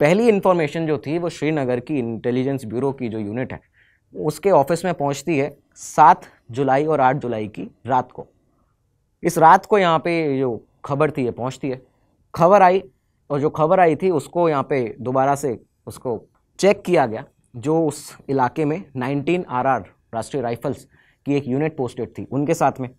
पहली इन्फॉर्मेशन जो थी, वो श्रीनगर की इंटेलिजेंस ब्यूरो की जो यूनिट है उसके ऑफ़िस में पहुँचती है सात जुलाई और आठ जुलाई की रात को। इस रात को यहाँ पे जो खबर थी, ये पहुँचती है। खबर आई और जो खबर आई थी, उसको यहाँ पे दोबारा से उसको चेक किया गया, जो उस इलाके में 19 आरआर, राष्ट्रीय राइफल्स की एक यूनिट पोस्टेड थी उनके साथ में।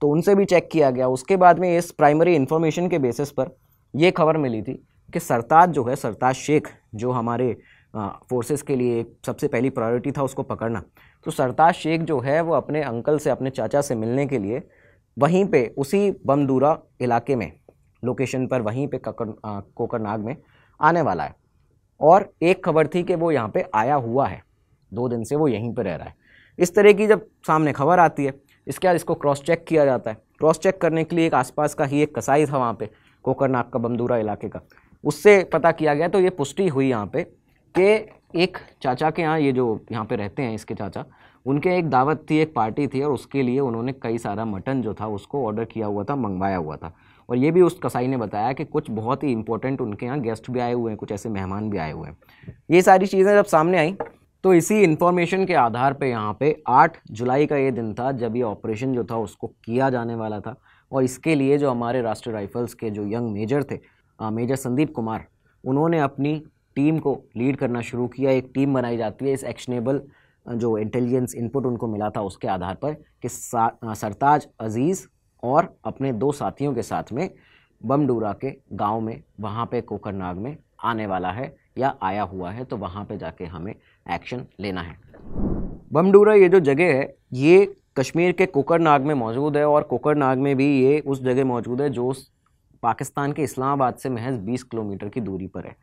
तो उनसे भी चेक किया गया। उसके बाद में इस प्राइमरी इन्फॉर्मेशन के बेसिस पर ये खबर मिली थी कि सरताज जो है, सरताज शेख, जो हमारे फोर्सेस के लिए सबसे पहली प्रायोरिटी था उसको पकड़ना। तो सरताज शेख जो है, वो अपने अंकल से, अपने चाचा से मिलने के लिए वहीं पे, उसी बमदूरा इलाके में लोकेशन पर वहीं पे ककर कोकरनाग में आने वाला है। और एक खबर थी कि वो यहाँ पे आया हुआ है। दो दिन से वो यहीं पर रह रहा है। इस तरह की जब सामने खबर आती है, इसके बाद इसको क्रॉस चेक किया जाता है। क्रॉस चेक करने के लिए एक आसपास का ही एक कसाई था वहाँ पे, कोकरनाग का, बमदूरा इलाके का। उससे पता किया गया तो ये पुष्टि हुई यहाँ पे कि एक चाचा के यहाँ, ये जो यहाँ पे रहते हैं इसके चाचा, उनके एक दावत थी, एक पार्टी थी और उसके लिए उन्होंने कई सारा मटन जो था उसको ऑर्डर किया हुआ था, मंगवाया हुआ था। और ये भी उस कसाई ने बताया कि कुछ बहुत ही इंपॉर्टेंट उनके यहाँ गेस्ट भी आए हुए हैं, कुछ ऐसे मेहमान भी आए हुए हैं। ये सारी चीज़ें जब सामने आई तो इसी इन्फॉर्मेशन के आधार पे यहाँ पे 8 जुलाई का ये दिन था, जब ये ऑपरेशन जो था उसको किया जाने वाला था। और इसके लिए जो हमारे राष्ट्रीय राइफल्स के जो यंग मेजर थे मेजर संदीप कुमार, उन्होंने अपनी टीम को लीड करना शुरू किया, एक टीम बनाई जाती है, इस एक्शनेबल जो इंटेलिजेंस इनपुट उनको मिला था उसके आधार पर कि सरताज, अज़ीज़ और अपने दो साथियों के साथ में बमडूरा के गाँव में, वहाँ पे कोकरनाग में आने वाला है या आया हुआ है तो वहाँ पे जाके हमें एक्शन लेना है। बमडूरा ये जो जगह है, ये कश्मीर के कोकरनाग में मौजूद है और कोकरनाग में भी ये उस जगह मौजूद है जो पाकिस्तान के इस्लामाबाद से महज 20 किलोमीटर की दूरी पर है।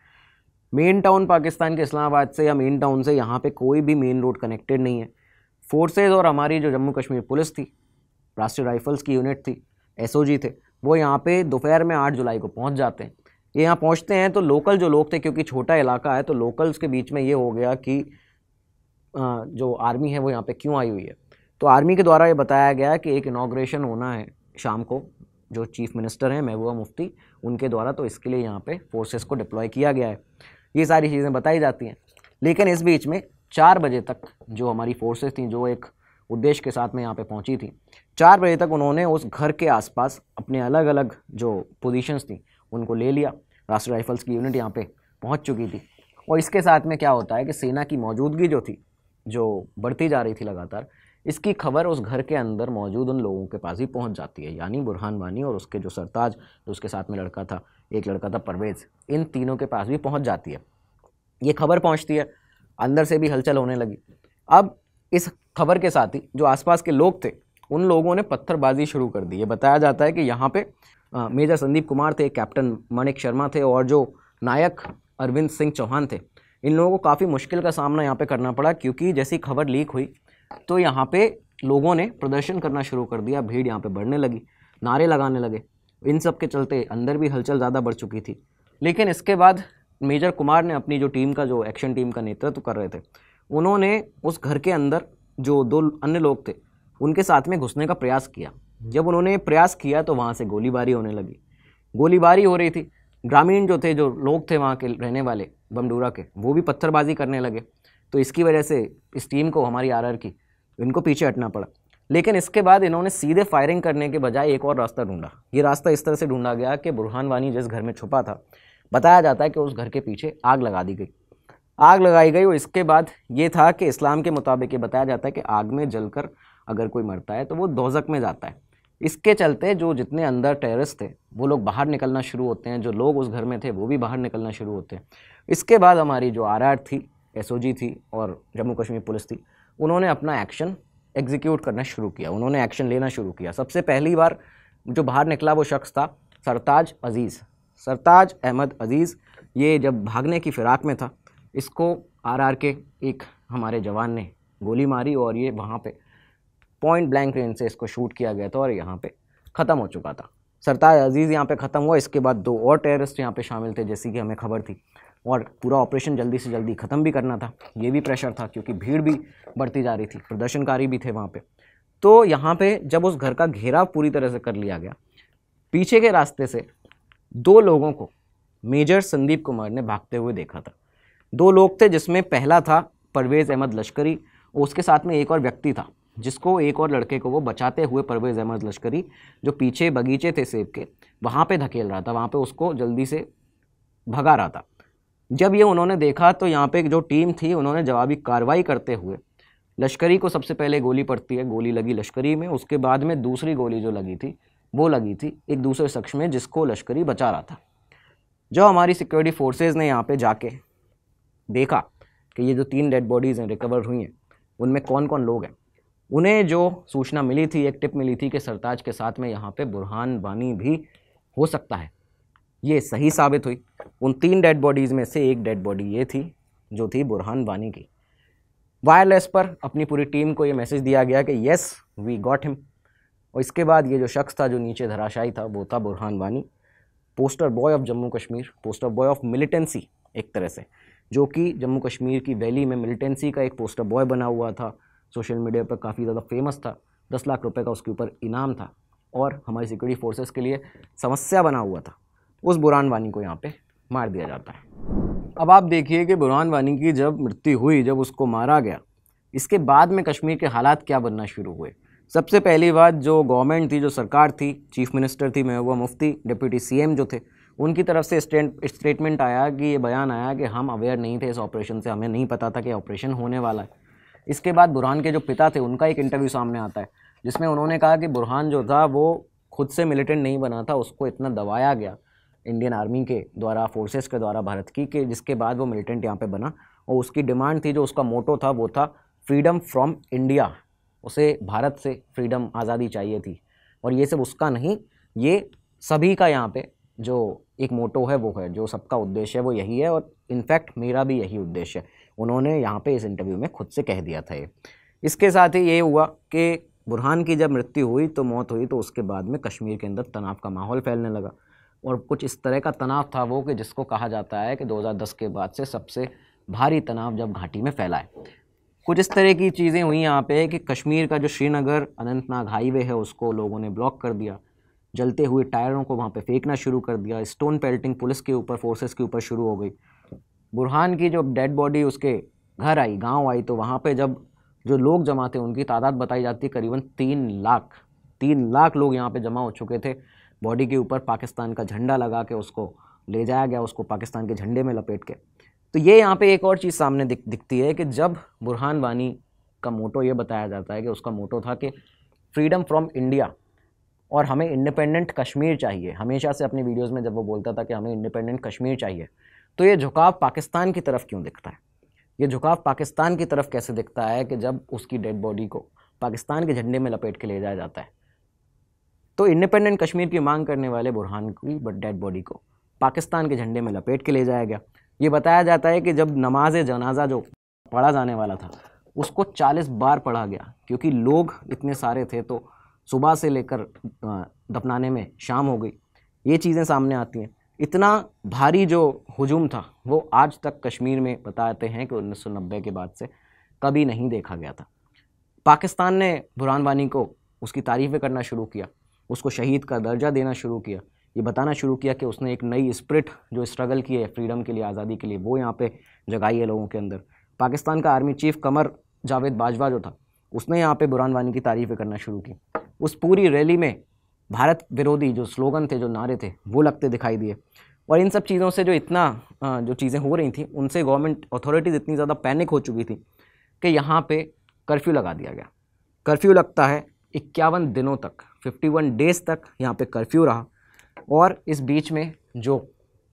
मेन टाउन पाकिस्तान के इस्लामाबाद से या मेन टाउन से यहाँ पे कोई भी मेन रोड कनेक्टेड नहीं है। फोर्सेज और हमारी जो जम्मू कश्मीर पुलिस थी, राष्ट्रीय राइफल्स की यूनिट थी, एसओजी थे, वो यहाँ पे दोपहर में आठ जुलाई को पहुँच जाते हैं। ये यहाँ पहुँचते हैं तो लोकल जो लोग थे, क्योंकि छोटा इलाका है तो लोकल्स के बीच में ये हो गया कि जो आर्मी है वो यहाँ पे क्यों आई हुई है? तो आर्मी के द्वारा ये बताया गया कि एक इनाग्रेशन होना है शाम को, जो चीफ मिनिस्टर हैं, महबूबा मुफ्ती, उनके द्वारा तो इसके लिए यहाँ पे फोर्सेस को डिप्लॉय किया गया है। ये सारी चीज़ें बताई जाती हैं। लेकिन इस बीच में चार बजे तक जो हमारी फोर्सेस थी, जो एक उद्देश्य के साथ में यहाँ पे पहुँची थी, चार बजे तक उन्होंने उस घर के आसपास अपने अलग अलग जो पोजीशंस थी, उनको ले लिया। राष्ट्रीय राइफल्स की यूनिट यहाँ पे पहुँच चुकी थी। और इसके साथ में क्या होता है कि सेना की मौजूदगी जो थी, जो बढ़ती जा रही थी लगातार, इसकी खबर उस घर के अंदर मौजूद उन लोगों के पास ही पहुँच जाती है। यानी बुरहान वानी और उसके जो सरताज, जो उसके साथ में लड़का था एक लड़का था परवेज़, इन तीनों के पास भी पहुँच जाती है। ये खबर पहुँचती है, अंदर से भी हलचल होने लगी। अब इस खबर के साथ ही जो आसपास के लोग थे, उन लोगों ने पत्थरबाजी शुरू कर दी। ये बताया जाता है कि यहाँ पे मेजर संदीप कुमार थे, कैप्टन मणिक शर्मा थे और जो नायक अरविंद सिंह चौहान थे, इन लोगों को काफ़ी मुश्किल का सामना यहाँ पे करना पड़ा क्योंकि जैसी खबर लीक हुई तो यहाँ पे लोगों ने प्रदर्शन करना शुरू कर दिया। भीड़ यहाँ पे बढ़ने लगी, नारे लगाने लगे। इन सब के चलते अंदर भी हलचल ज़्यादा बढ़ चुकी थी। लेकिन इसके बाद मेजर कुमार ने अपनी जो टीम का, जो एक्शन टीम का नेतृत्व कर रहे थे, उन्होंने उस घर के अंदर जो दो अन्य लोग थे, उनके साथ में घुसने का प्रयास किया। जब उन्होंने प्रयास किया तो वहाँ से गोलीबारी होने लगी। गोलीबारी हो रही थी। ग्रामीण जो थे, जो लोग थे वहाँ के रहने वाले बमडूरा के, वो भी पत्थरबाजी करने लगे। तो इसकी वजह से इस टीम को, हमारी आर की, इनको पीछे हटना पड़ा। लेकिन इसके बाद इन्होंने सीधे फायरिंग करने के बजाय एक और रास्ता ढूंढा। ये रास्ता इस तरह से ढूंढा गया कि बुरहान वानी जिस घर में छुपा था, बताया जाता है कि उस घर के पीछे आग लगा दी गई। आग लगाई गई और इसके बाद ये था कि इस्लाम के मुताबिक ये बताया जाता है कि आग में जलकर अगर कोई मरता है तो वो दोजक में जाता है। इसके चलते जो जितने अंदर टेररिस्ट थे, वो लोग बाहर निकलना शुरू होते हैं, जो लोग उस घर में थे, वो भी बाहर निकलना शुरू होते हैं। इसके बाद हमारी जो आर थी एसओजी थी और जम्मू कश्मीर पुलिस थी, उन्होंने अपना एक्शन एग्जीक्यूट करना शुरू किया, उन्होंने एक्शन लेना शुरू किया। सबसे पहली बार जो बाहर निकला वो शख्स था सरताज अज़ीज़। सरताज अहमद अज़ीज़, ये जब भागने की फ़िराक में था, इसको आरआर के एक हमारे जवान ने गोली मारी और ये वहाँ पे पॉइंट ब्लैंक रेंज से इसको शूट किया गया था और यहाँ पे ख़त्म हो चुका था। सरताज अज़ीज़ यहाँ पे ख़त्म हुआ, इसके बाद दो और टेररिस्ट यहाँ पे शामिल थे, जैसी कि हमें खबर थी। और पूरा ऑपरेशन जल्दी से जल्दी ख़त्म भी करना था। ये भी प्रेशर था क्योंकि भीड़ भी बढ़ती जा रही थी, प्रदर्शनकारी भी थे वहाँ पे। तो यहाँ पे जब उस घर का घेराव पूरी तरह से कर लिया गया, पीछे के रास्ते से दो लोगों को, मेजर संदीप कुमार ने भागते हुए देखा था। दो लोग थे जिसमें पहला था परवेज़ अहमद लश्करी उसके साथ में एक और व्यक्ति था जिसको एक और लड़के को वो बचाते हुए परवेज़ अहमद लश्करी, जो पीछे बगीचे थे सेब के, वहाँ पे धकेल रहा था, वहाँ पे उसको जल्दी से भगा रहा था। जब ये उन्होंने देखा तो यहाँ पे जो टीम थी, उन्होंने जवाबी कार्रवाई करते हुए लश्करी को सबसे पहले गोली पड़ती है, गोली लगी लश्करी में, उसके बाद में दूसरी गोली जो लगी थी, वो लगी थी एक दूसरे शख्स में जिसको लश्करी बचा रहा था। जो हमारी सिक्योरिटी फोर्सेज ने यहाँ पे जाके देखा कि ये जो तीन डेड बॉडीज़ हैं रिकवर हुई हैं, उनमें कौन कौन लोग हैं? उन्हें जो सूचना मिली थी, एक टिप मिली थी कि सरताज के साथ में यहाँ पे बुरहान बानी भी हो सकता है। ये सही साबित हुई। उन तीन डेड बॉडीज़ में से एक डेड बॉडी ये थी, जो थी बुरहान वानी की। वायरलेस पर अपनी पूरी टीम को ये मैसेज दिया गया कि येस वी गॉट हिम और इसके बाद ये जो शख्स था, जो नीचे धराशायी था, वो था Burhan Wani. Poster boy of Jammu Kashmir poster boy of militancy एक तरह से, जो कि जम्मू कश्मीर की वैली में मिलिटेंसी का एक पोस्टर बॉय बना हुआ था। सोशल मीडिया पर काफ़ी ज़्यादा फ़ेमस था, दस लाख रुपए का उसके ऊपर इनाम था। और हमारी सिक्योरिटी फोर्सेस के लिए समस्या बना हुआ था। उस बुरान वानी को यहाँ पे मार दिया जाता है। अब आप देखिए कि बुरान वानी की जब मृत्यु हुई, जब उसको मारा गया, इसके बाद में कश्मीर के हालात क्या बनना शुरू हुए? सबसे पहली बात, जो गवर्नमेंट थी, जो सरकार थी, चीफ मिनिस्टर थी महबूबा मुफ्ती, डिप्यूटी सीएम जो थे, उनकी तरफ़ से स्टेटमेंट आया कि, ये बयान आया कि हम अवेयर नहीं थे इस ऑपरेशन से, हमें नहीं पता था कि ऑपरेशन होने वाला है। इसके बाद बुरहान के जो पिता थे, उनका एक इंटरव्यू सामने आता है, जिसमें उन्होंने कहा कि बुरहान जो था, वो खुद से मिलिटेंट नहीं बना था, उसको इतना दबाया गया। इंडियन आर्मी के द्वारा, फोर्सेस के द्वारा, भारत की, कि जिसके बाद वो मिलिटेंट यहाँ पे बना। और उसकी डिमांड थी, जो उसका मोटो था, वो था फ्रीडम फ्रॉम इंडिया उसे भारत से फ्रीडम आज़ादी चाहिए थी। और ये सब उसका नहीं, ये सभी का यहाँ पे जो एक मोटो है, वो है, जो सबका उद्देश्य है, वो यही है। और इनफैक्ट मेरा भी यही उद्देश्य है। उन्होंने यहाँ पे इस इंटरव्यू में खुद से कह दिया था ये। इसके साथ ही ये हुआ कि बुरहान की जब मृत्यु हुई तो मौत हुई तो उसके बाद में कश्मीर के अंदर तनाव का माहौल फैलने लगा। और कुछ इस तरह का तनाव था वो कि जिसको कहा जाता है कि 2010 के बाद से सबसे भारी तनाव जब घाटी में फैला है। कुछ इस तरह की चीज़ें हुई यहाँ पे कि कश्मीर का जो श्रीनगर अनंतनाग हाईवे है उसको लोगों ने ब्लॉक कर दिया। जलते हुए टायरों को वहाँ पे फेंकना शुरू कर दिया। स्टोन पेल्टिंग पुलिस के ऊपर, फोर्सेस के ऊपर शुरू हो गई। बुरहान की जो डेड बॉडी उसके घर आई, गाँव आई तो वहाँ पे जब जो लोग जमा थे उनकी तादाद बताई जाती करीबन तीन लाख तीन लाख लोग यहाँ पे जमा हो चुके थे। बॉडी के ऊपर पाकिस्तान का झंडा लगा के उसको ले जाया गया, उसको पाकिस्तान के झंडे में लपेट के। तो ये यहाँ पे एक और चीज़ सामने दिख, दिखती है कि जब बुरहान वानी का मोटो ये बताया जाता है कि उसका मोटो था कि फ्रीडम फ्रॉम इंडिया और हमें इंडिपेंडेंट कश्मीर चाहिए। हमेशा से अपनी वीडियोज़ में जब वो बोलता था कि हमें इंडिपेंडेंट कश्मीर चाहिए तो ये झुकाव पाकिस्तान की तरफ़ क्यों दिखता है? ये झुकाव पाकिस्तान की तरफ़ कैसे दिखता है कि जब उसकी डेड बॉडी को पाकिस्तान के झंडे में लपेट के ले जाया जाता है? तो इंडिपेंडेंट कश्मीर की मांग करने वाले बुरहान की बट डेड बॉडी को पाकिस्तान के झंडे में लपेट के ले जाया गया। ये बताया जाता है कि जब नमाज़ जनाजा जो पढ़ा जाने वाला था, उसको 40 बार पढ़ा गया, क्योंकि लोग इतने सारे थे तो सुबह से लेकर दफनाने में शाम हो गई। ये चीज़ें सामने आती हैं। इतना भारी जो हजूम था, वो आज तक कश्मीर में बताते हैं कि 1990 के बाद से कभी नहीं देखा गया था। पाकिस्तान ने बुरहान वानी को उसकी तारीफ़ें करना शुरू किया। उसको शहीद का दर्जा देना शुरू किया। ये बताना शुरू किया कि उसने एक नई स्प्रिट जो स्ट्रगल की है, फ्रीडम के लिए, आज़ादी के लिए, वो यहाँ पे जगाई है लोगों के अंदर। पाकिस्तान का आर्मी चीफ कमर जावेद बाजवा जो था, उसने यहाँ पे बुरान वानी की तारीफ़ें करना शुरू की। उस पूरी रैली में भारत विरोधी जो स्लोगन थे, जो नारे थे, वो लगते दिखाई दिए। और इन सब चीज़ों से जो इतना जो चीज़ें हो रही थी, उनसे गवर्नमेंट अथॉरिटीज़ इतनी ज़्यादा पैनिक हो चुकी थी कि यहाँ पर कर्फ्यू लगा दिया गया। कर्फ्यू लगता है इक्यावन दिनों तक। 51 डेज़ तक यहाँ पे कर्फ्यू रहा। और इस बीच में जो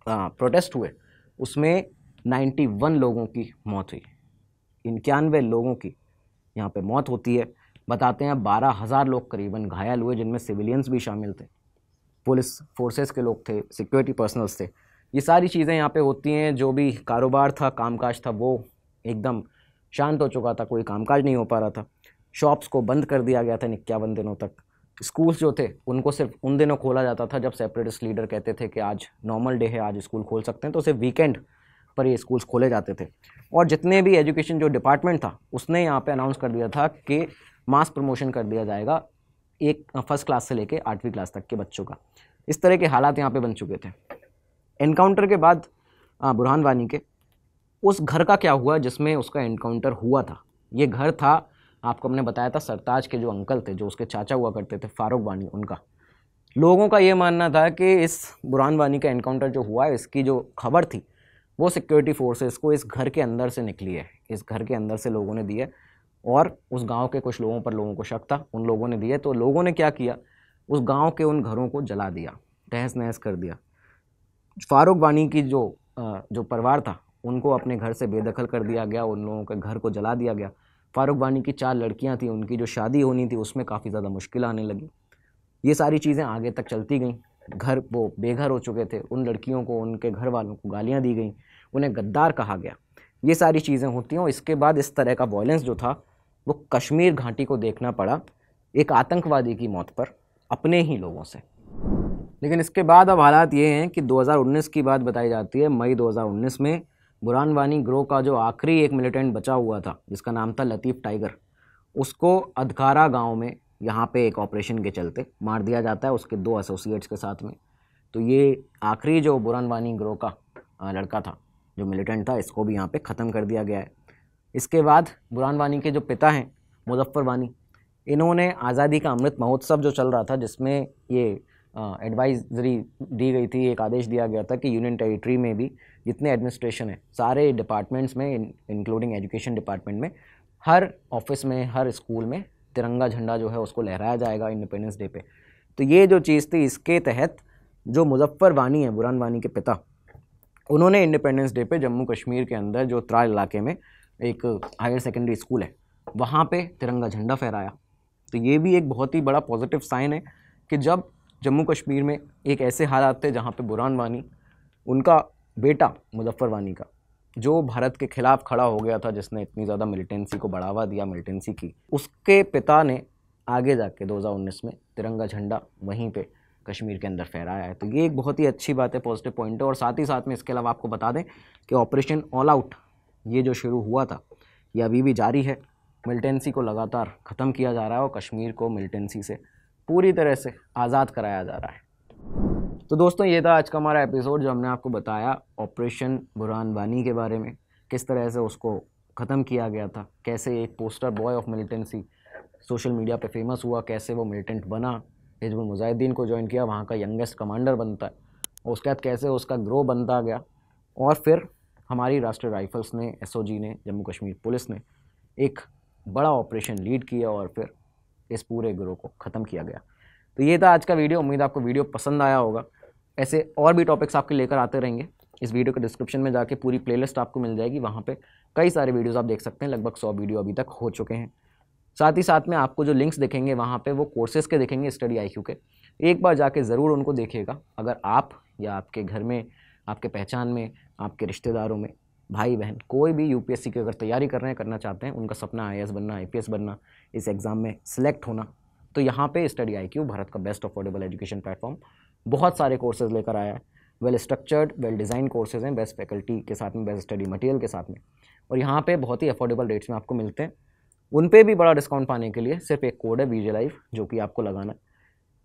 आ, प्रोटेस्ट हुए उसमें 91 लोगों की मौत हुई। इक्यानवे लोगों की यहाँ पे मौत होती है। बताते हैं बारह हज़ार लोग करीबन घायल हुए जिनमें सिविलियंस भी शामिल थे। पुलिस फोर्सेस के लोग थे सिक्योरिटी पर्सनल्स थे। ये सारी चीज़ें यहाँ पे होती हैं। जो भी कारोबार था कामकाज था वो एकदम शांत हो चुका था। कोई कामकाज नहीं हो पा रहा था। शॉप्स को बंद कर दिया गया था इक्यावन दिनों तक। स्कूल्स जो थे, उनको सिर्फ़ उन दिनों खोला जाता था जब सेपरेटिस्ट लीडर कहते थे कि आज नॉर्मल डे है, आज स्कूल खोल सकते हैं तो सिर्फ़ वीकेंड पर ये स्कूल्स खोले जाते थे। और जितने भी एजुकेशन जो डिपार्टमेंट था, उसने यहाँ पे अनाउंस कर दिया था कि मास प्रमोशन कर दिया जाएगा एक फ़र्स्ट क्लास से लेके आठवीं क्लास तक के बच्चों का। इस तरह के हालात यहाँ पे बन चुके थे। एनकाउंटर के बाद बुरहान वानी के, उस घर का क्या हुआ जिसमें उसका एनकाउंटर हुआ था? ये घर था आपको हमने बताया था सरताज के जो अंकल थे, जो उसके चाचा हुआ करते थे, फारूक वानी, उनका। लोगों का ये मानना था कि इस बुरान वानी का एनकाउंटर जो हुआ है इसकी जो खबर थी, वो सिक्योरिटी फोर्सेस को इस घर के अंदर से निकली है। इस घर के अंदर से लोगों ने दी है और उस गाँव के कुछ लोगों पर लोगों को शक था, उन लोगों ने दिए तो लोगों ने क्या किया? उस गाँव के उन घरों को जला दिया तहस नहस कर दिया। फारूक वानी की जो जो परिवार था, उनको अपने घर से बेदखल कर दिया गया, उन लोगों के घर को जला दिया गया। फारूक बानी की चार लड़कियाँ थी, उनकी जो शादी होनी थी, उसमें काफ़ी ज़्यादा मुश्किल आने लगी। ये सारी चीज़ें आगे तक चलती गईं। घर वो बेघर हो चुके थे। उन लड़कियों को, उनके घर वालों को गालियाँ दी गई। उन्हें गद्दार कहा गया। ये सारी चीज़ें होती हैं और इसके बाद इस तरह का वॉयलेंस जो था, वो कश्मीर घाटी को देखना पड़ा एक आतंकवादी की मौत पर, अपने ही लोगों से। लेकिन इसके बाद अब हालात ये हैं कि 2019 की बात बताई जाती है, मई 2019 में बुरान वानी ग्रोह का जो आखिरी एक मिलिटेंट बचा हुआ था, जिसका नाम था लतीफ़ टाइगर, उसको अधकारा गाँव में यहाँ पे एक ऑपरेशन के चलते मार दिया जाता है, उसके दो एसोसिएट्स के साथ में। तो ये आखिरी जो बुरान वानी ग्रोह का लड़का था, जो मिलिटेंट था, इसको भी यहाँ पे ख़त्म कर दिया गया है। इसके बाद बुरान वानी के जो पिता हैं मुजफ्फ़र वानी इन्होंने आज़ादी का अमृत महोत्सव जो चल रहा था, जिसमें ये एडवाइजरी दी गई थी, एक आदेश दिया गया था कि यूनियन टेरिटरी में भी जितने एडमिनिस्ट्रेशन है, सारे डिपार्टमेंट्स में इंक्लूडिंग एजुकेशन डिपार्टमेंट में, हर ऑफ़िस में, हर स्कूल में तिरंगा झंडा जो है उसको लहराया जाएगा इंडिपेंडेंस डे पे। तो ये जो चीज़ थी, इसके तहत जो मुजफ्फ़र वानी है बुरान वानी के पिता, उन्होंने इंडिपेंडेंस डे पे जम्मू कश्मीर के अंदर जो त्राल इलाके में एक हायर सेकेंडरी स्कूल है, वहाँ पे तिरंगा झंडा फहराया। तो ये भी एक बहुत ही बड़ा पॉजिटिव साइन है कि जब जम्मू कश्मीर में एक ऐसे हालात थे जहाँ पे बुरान वानी उनका बेटा मुजफ्फ़र वानी का, जो भारत के खिलाफ खड़ा हो गया था, जिसने इतनी ज़्यादा मिलिटेंसी को बढ़ावा दिया मिलिटेंसी की, उसके पिता ने आगे जाके 2019 में तिरंगा झंडा वहीं पे कश्मीर के अंदर फहराया है। तो ये एक बहुत ही अच्छी बात है पॉजिटिव पॉइंट है। और साथ ही साथ में इसके अलावा आपको बता दें कि ऑपरेशन ऑल आउट ये जो शुरू हुआ था, ये अभी भी जारी है। मिलिटेंसी को लगातार ख़त्म किया जा रहा है और कश्मीर को मिलिटेंसी से पूरी तरह से आज़ाद कराया जा रहा है। तो दोस्तों, ये था आज का हमारा एपिसोड जो हमने आपको बताया ऑपरेशन बुरान वानी के बारे में, किस तरह से उसको ख़त्म किया गया था, कैसे एक poster boy of militancy social media पे फ़ेमस हुआ, कैसे वो मिलिटेंट बना, हिजबुल मुजाहिदीन को ज्वाइन किया, वहाँ का यंगेस्ट कमांडर बनता है, उसके बाद कैसे उसका ग्रो बनता गया, और फिर हमारी राष्ट्रीय राइफल्स ने एसओजी ने, जम्मू कश्मीर पुलिस ने एक बड़ा ऑपरेशन लीड किया और फिर इस पूरे ग्रोह को ख़त्म किया गया। तो ये था आज का वीडियो। उम्मीद आपको वीडियो पसंद आया होगा। ऐसे और भी टॉपिक्स आपके लेकर आते रहेंगे। इस वीडियो के डिस्क्रिप्शन में जाके पूरी प्लेलिस्ट आपको मिल जाएगी। वहाँ पे कई सारे वीडियोस आप देख सकते हैं। लगभग सौ वीडियो अभी तक हो चुके हैं। साथ ही साथ में आपको जो लिंक्स दिखेंगे वहाँ पे, वो कोर्सेज़ के दिखेंगे स्टडी आई के। एक बार जाके ज़रूर उनको देखिएगा। अगर आप या आपके घर में, आपके पहचान में, आपके रिश्तेदारों में भाई बहन कोई भी यूपीएससी की अगर तैयारी कर रहे हैं, करना चाहते हैं, उनका सपना आई बनना आईपीएस बनना, इस एग्ज़ाम में सिलेक्ट होना तो यहाँ पे स्टडी आई भारत का बेस्ट अफोर्डेबल एजुकेशन प्लेटफॉर्म बहुत सारे कोर्सेज लेकर आया है। Well structured well design courses हैं बेस्ट फैकल्टी के साथ में बेस्ट स्टडी मटेरियल के साथ में, और यहाँ पे बहुत ही अफोर्डेबल रेट्स में आपको मिलते हैं। उन पर भी बड़ा डिस्काउंट पाने के लिए सिर्फ़ एक कोड है वीजे लाइफ जो कि आपको लगाना है।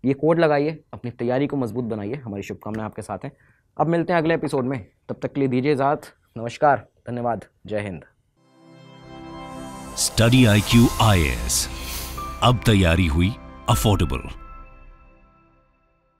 ये कोड लगाइए, अपनी तैयारी को मज़बूत बनाइए, हमारी शुभकामनाएँ आपके साथ हैं। अब मिलते हैं अगले एपिसोड में, तब तक के लिए दीजिए इजाज़त। नमस्कार धन्यवाद जय Hind. Study I Q I S अब तैयारी हुई अफोर्डेबल।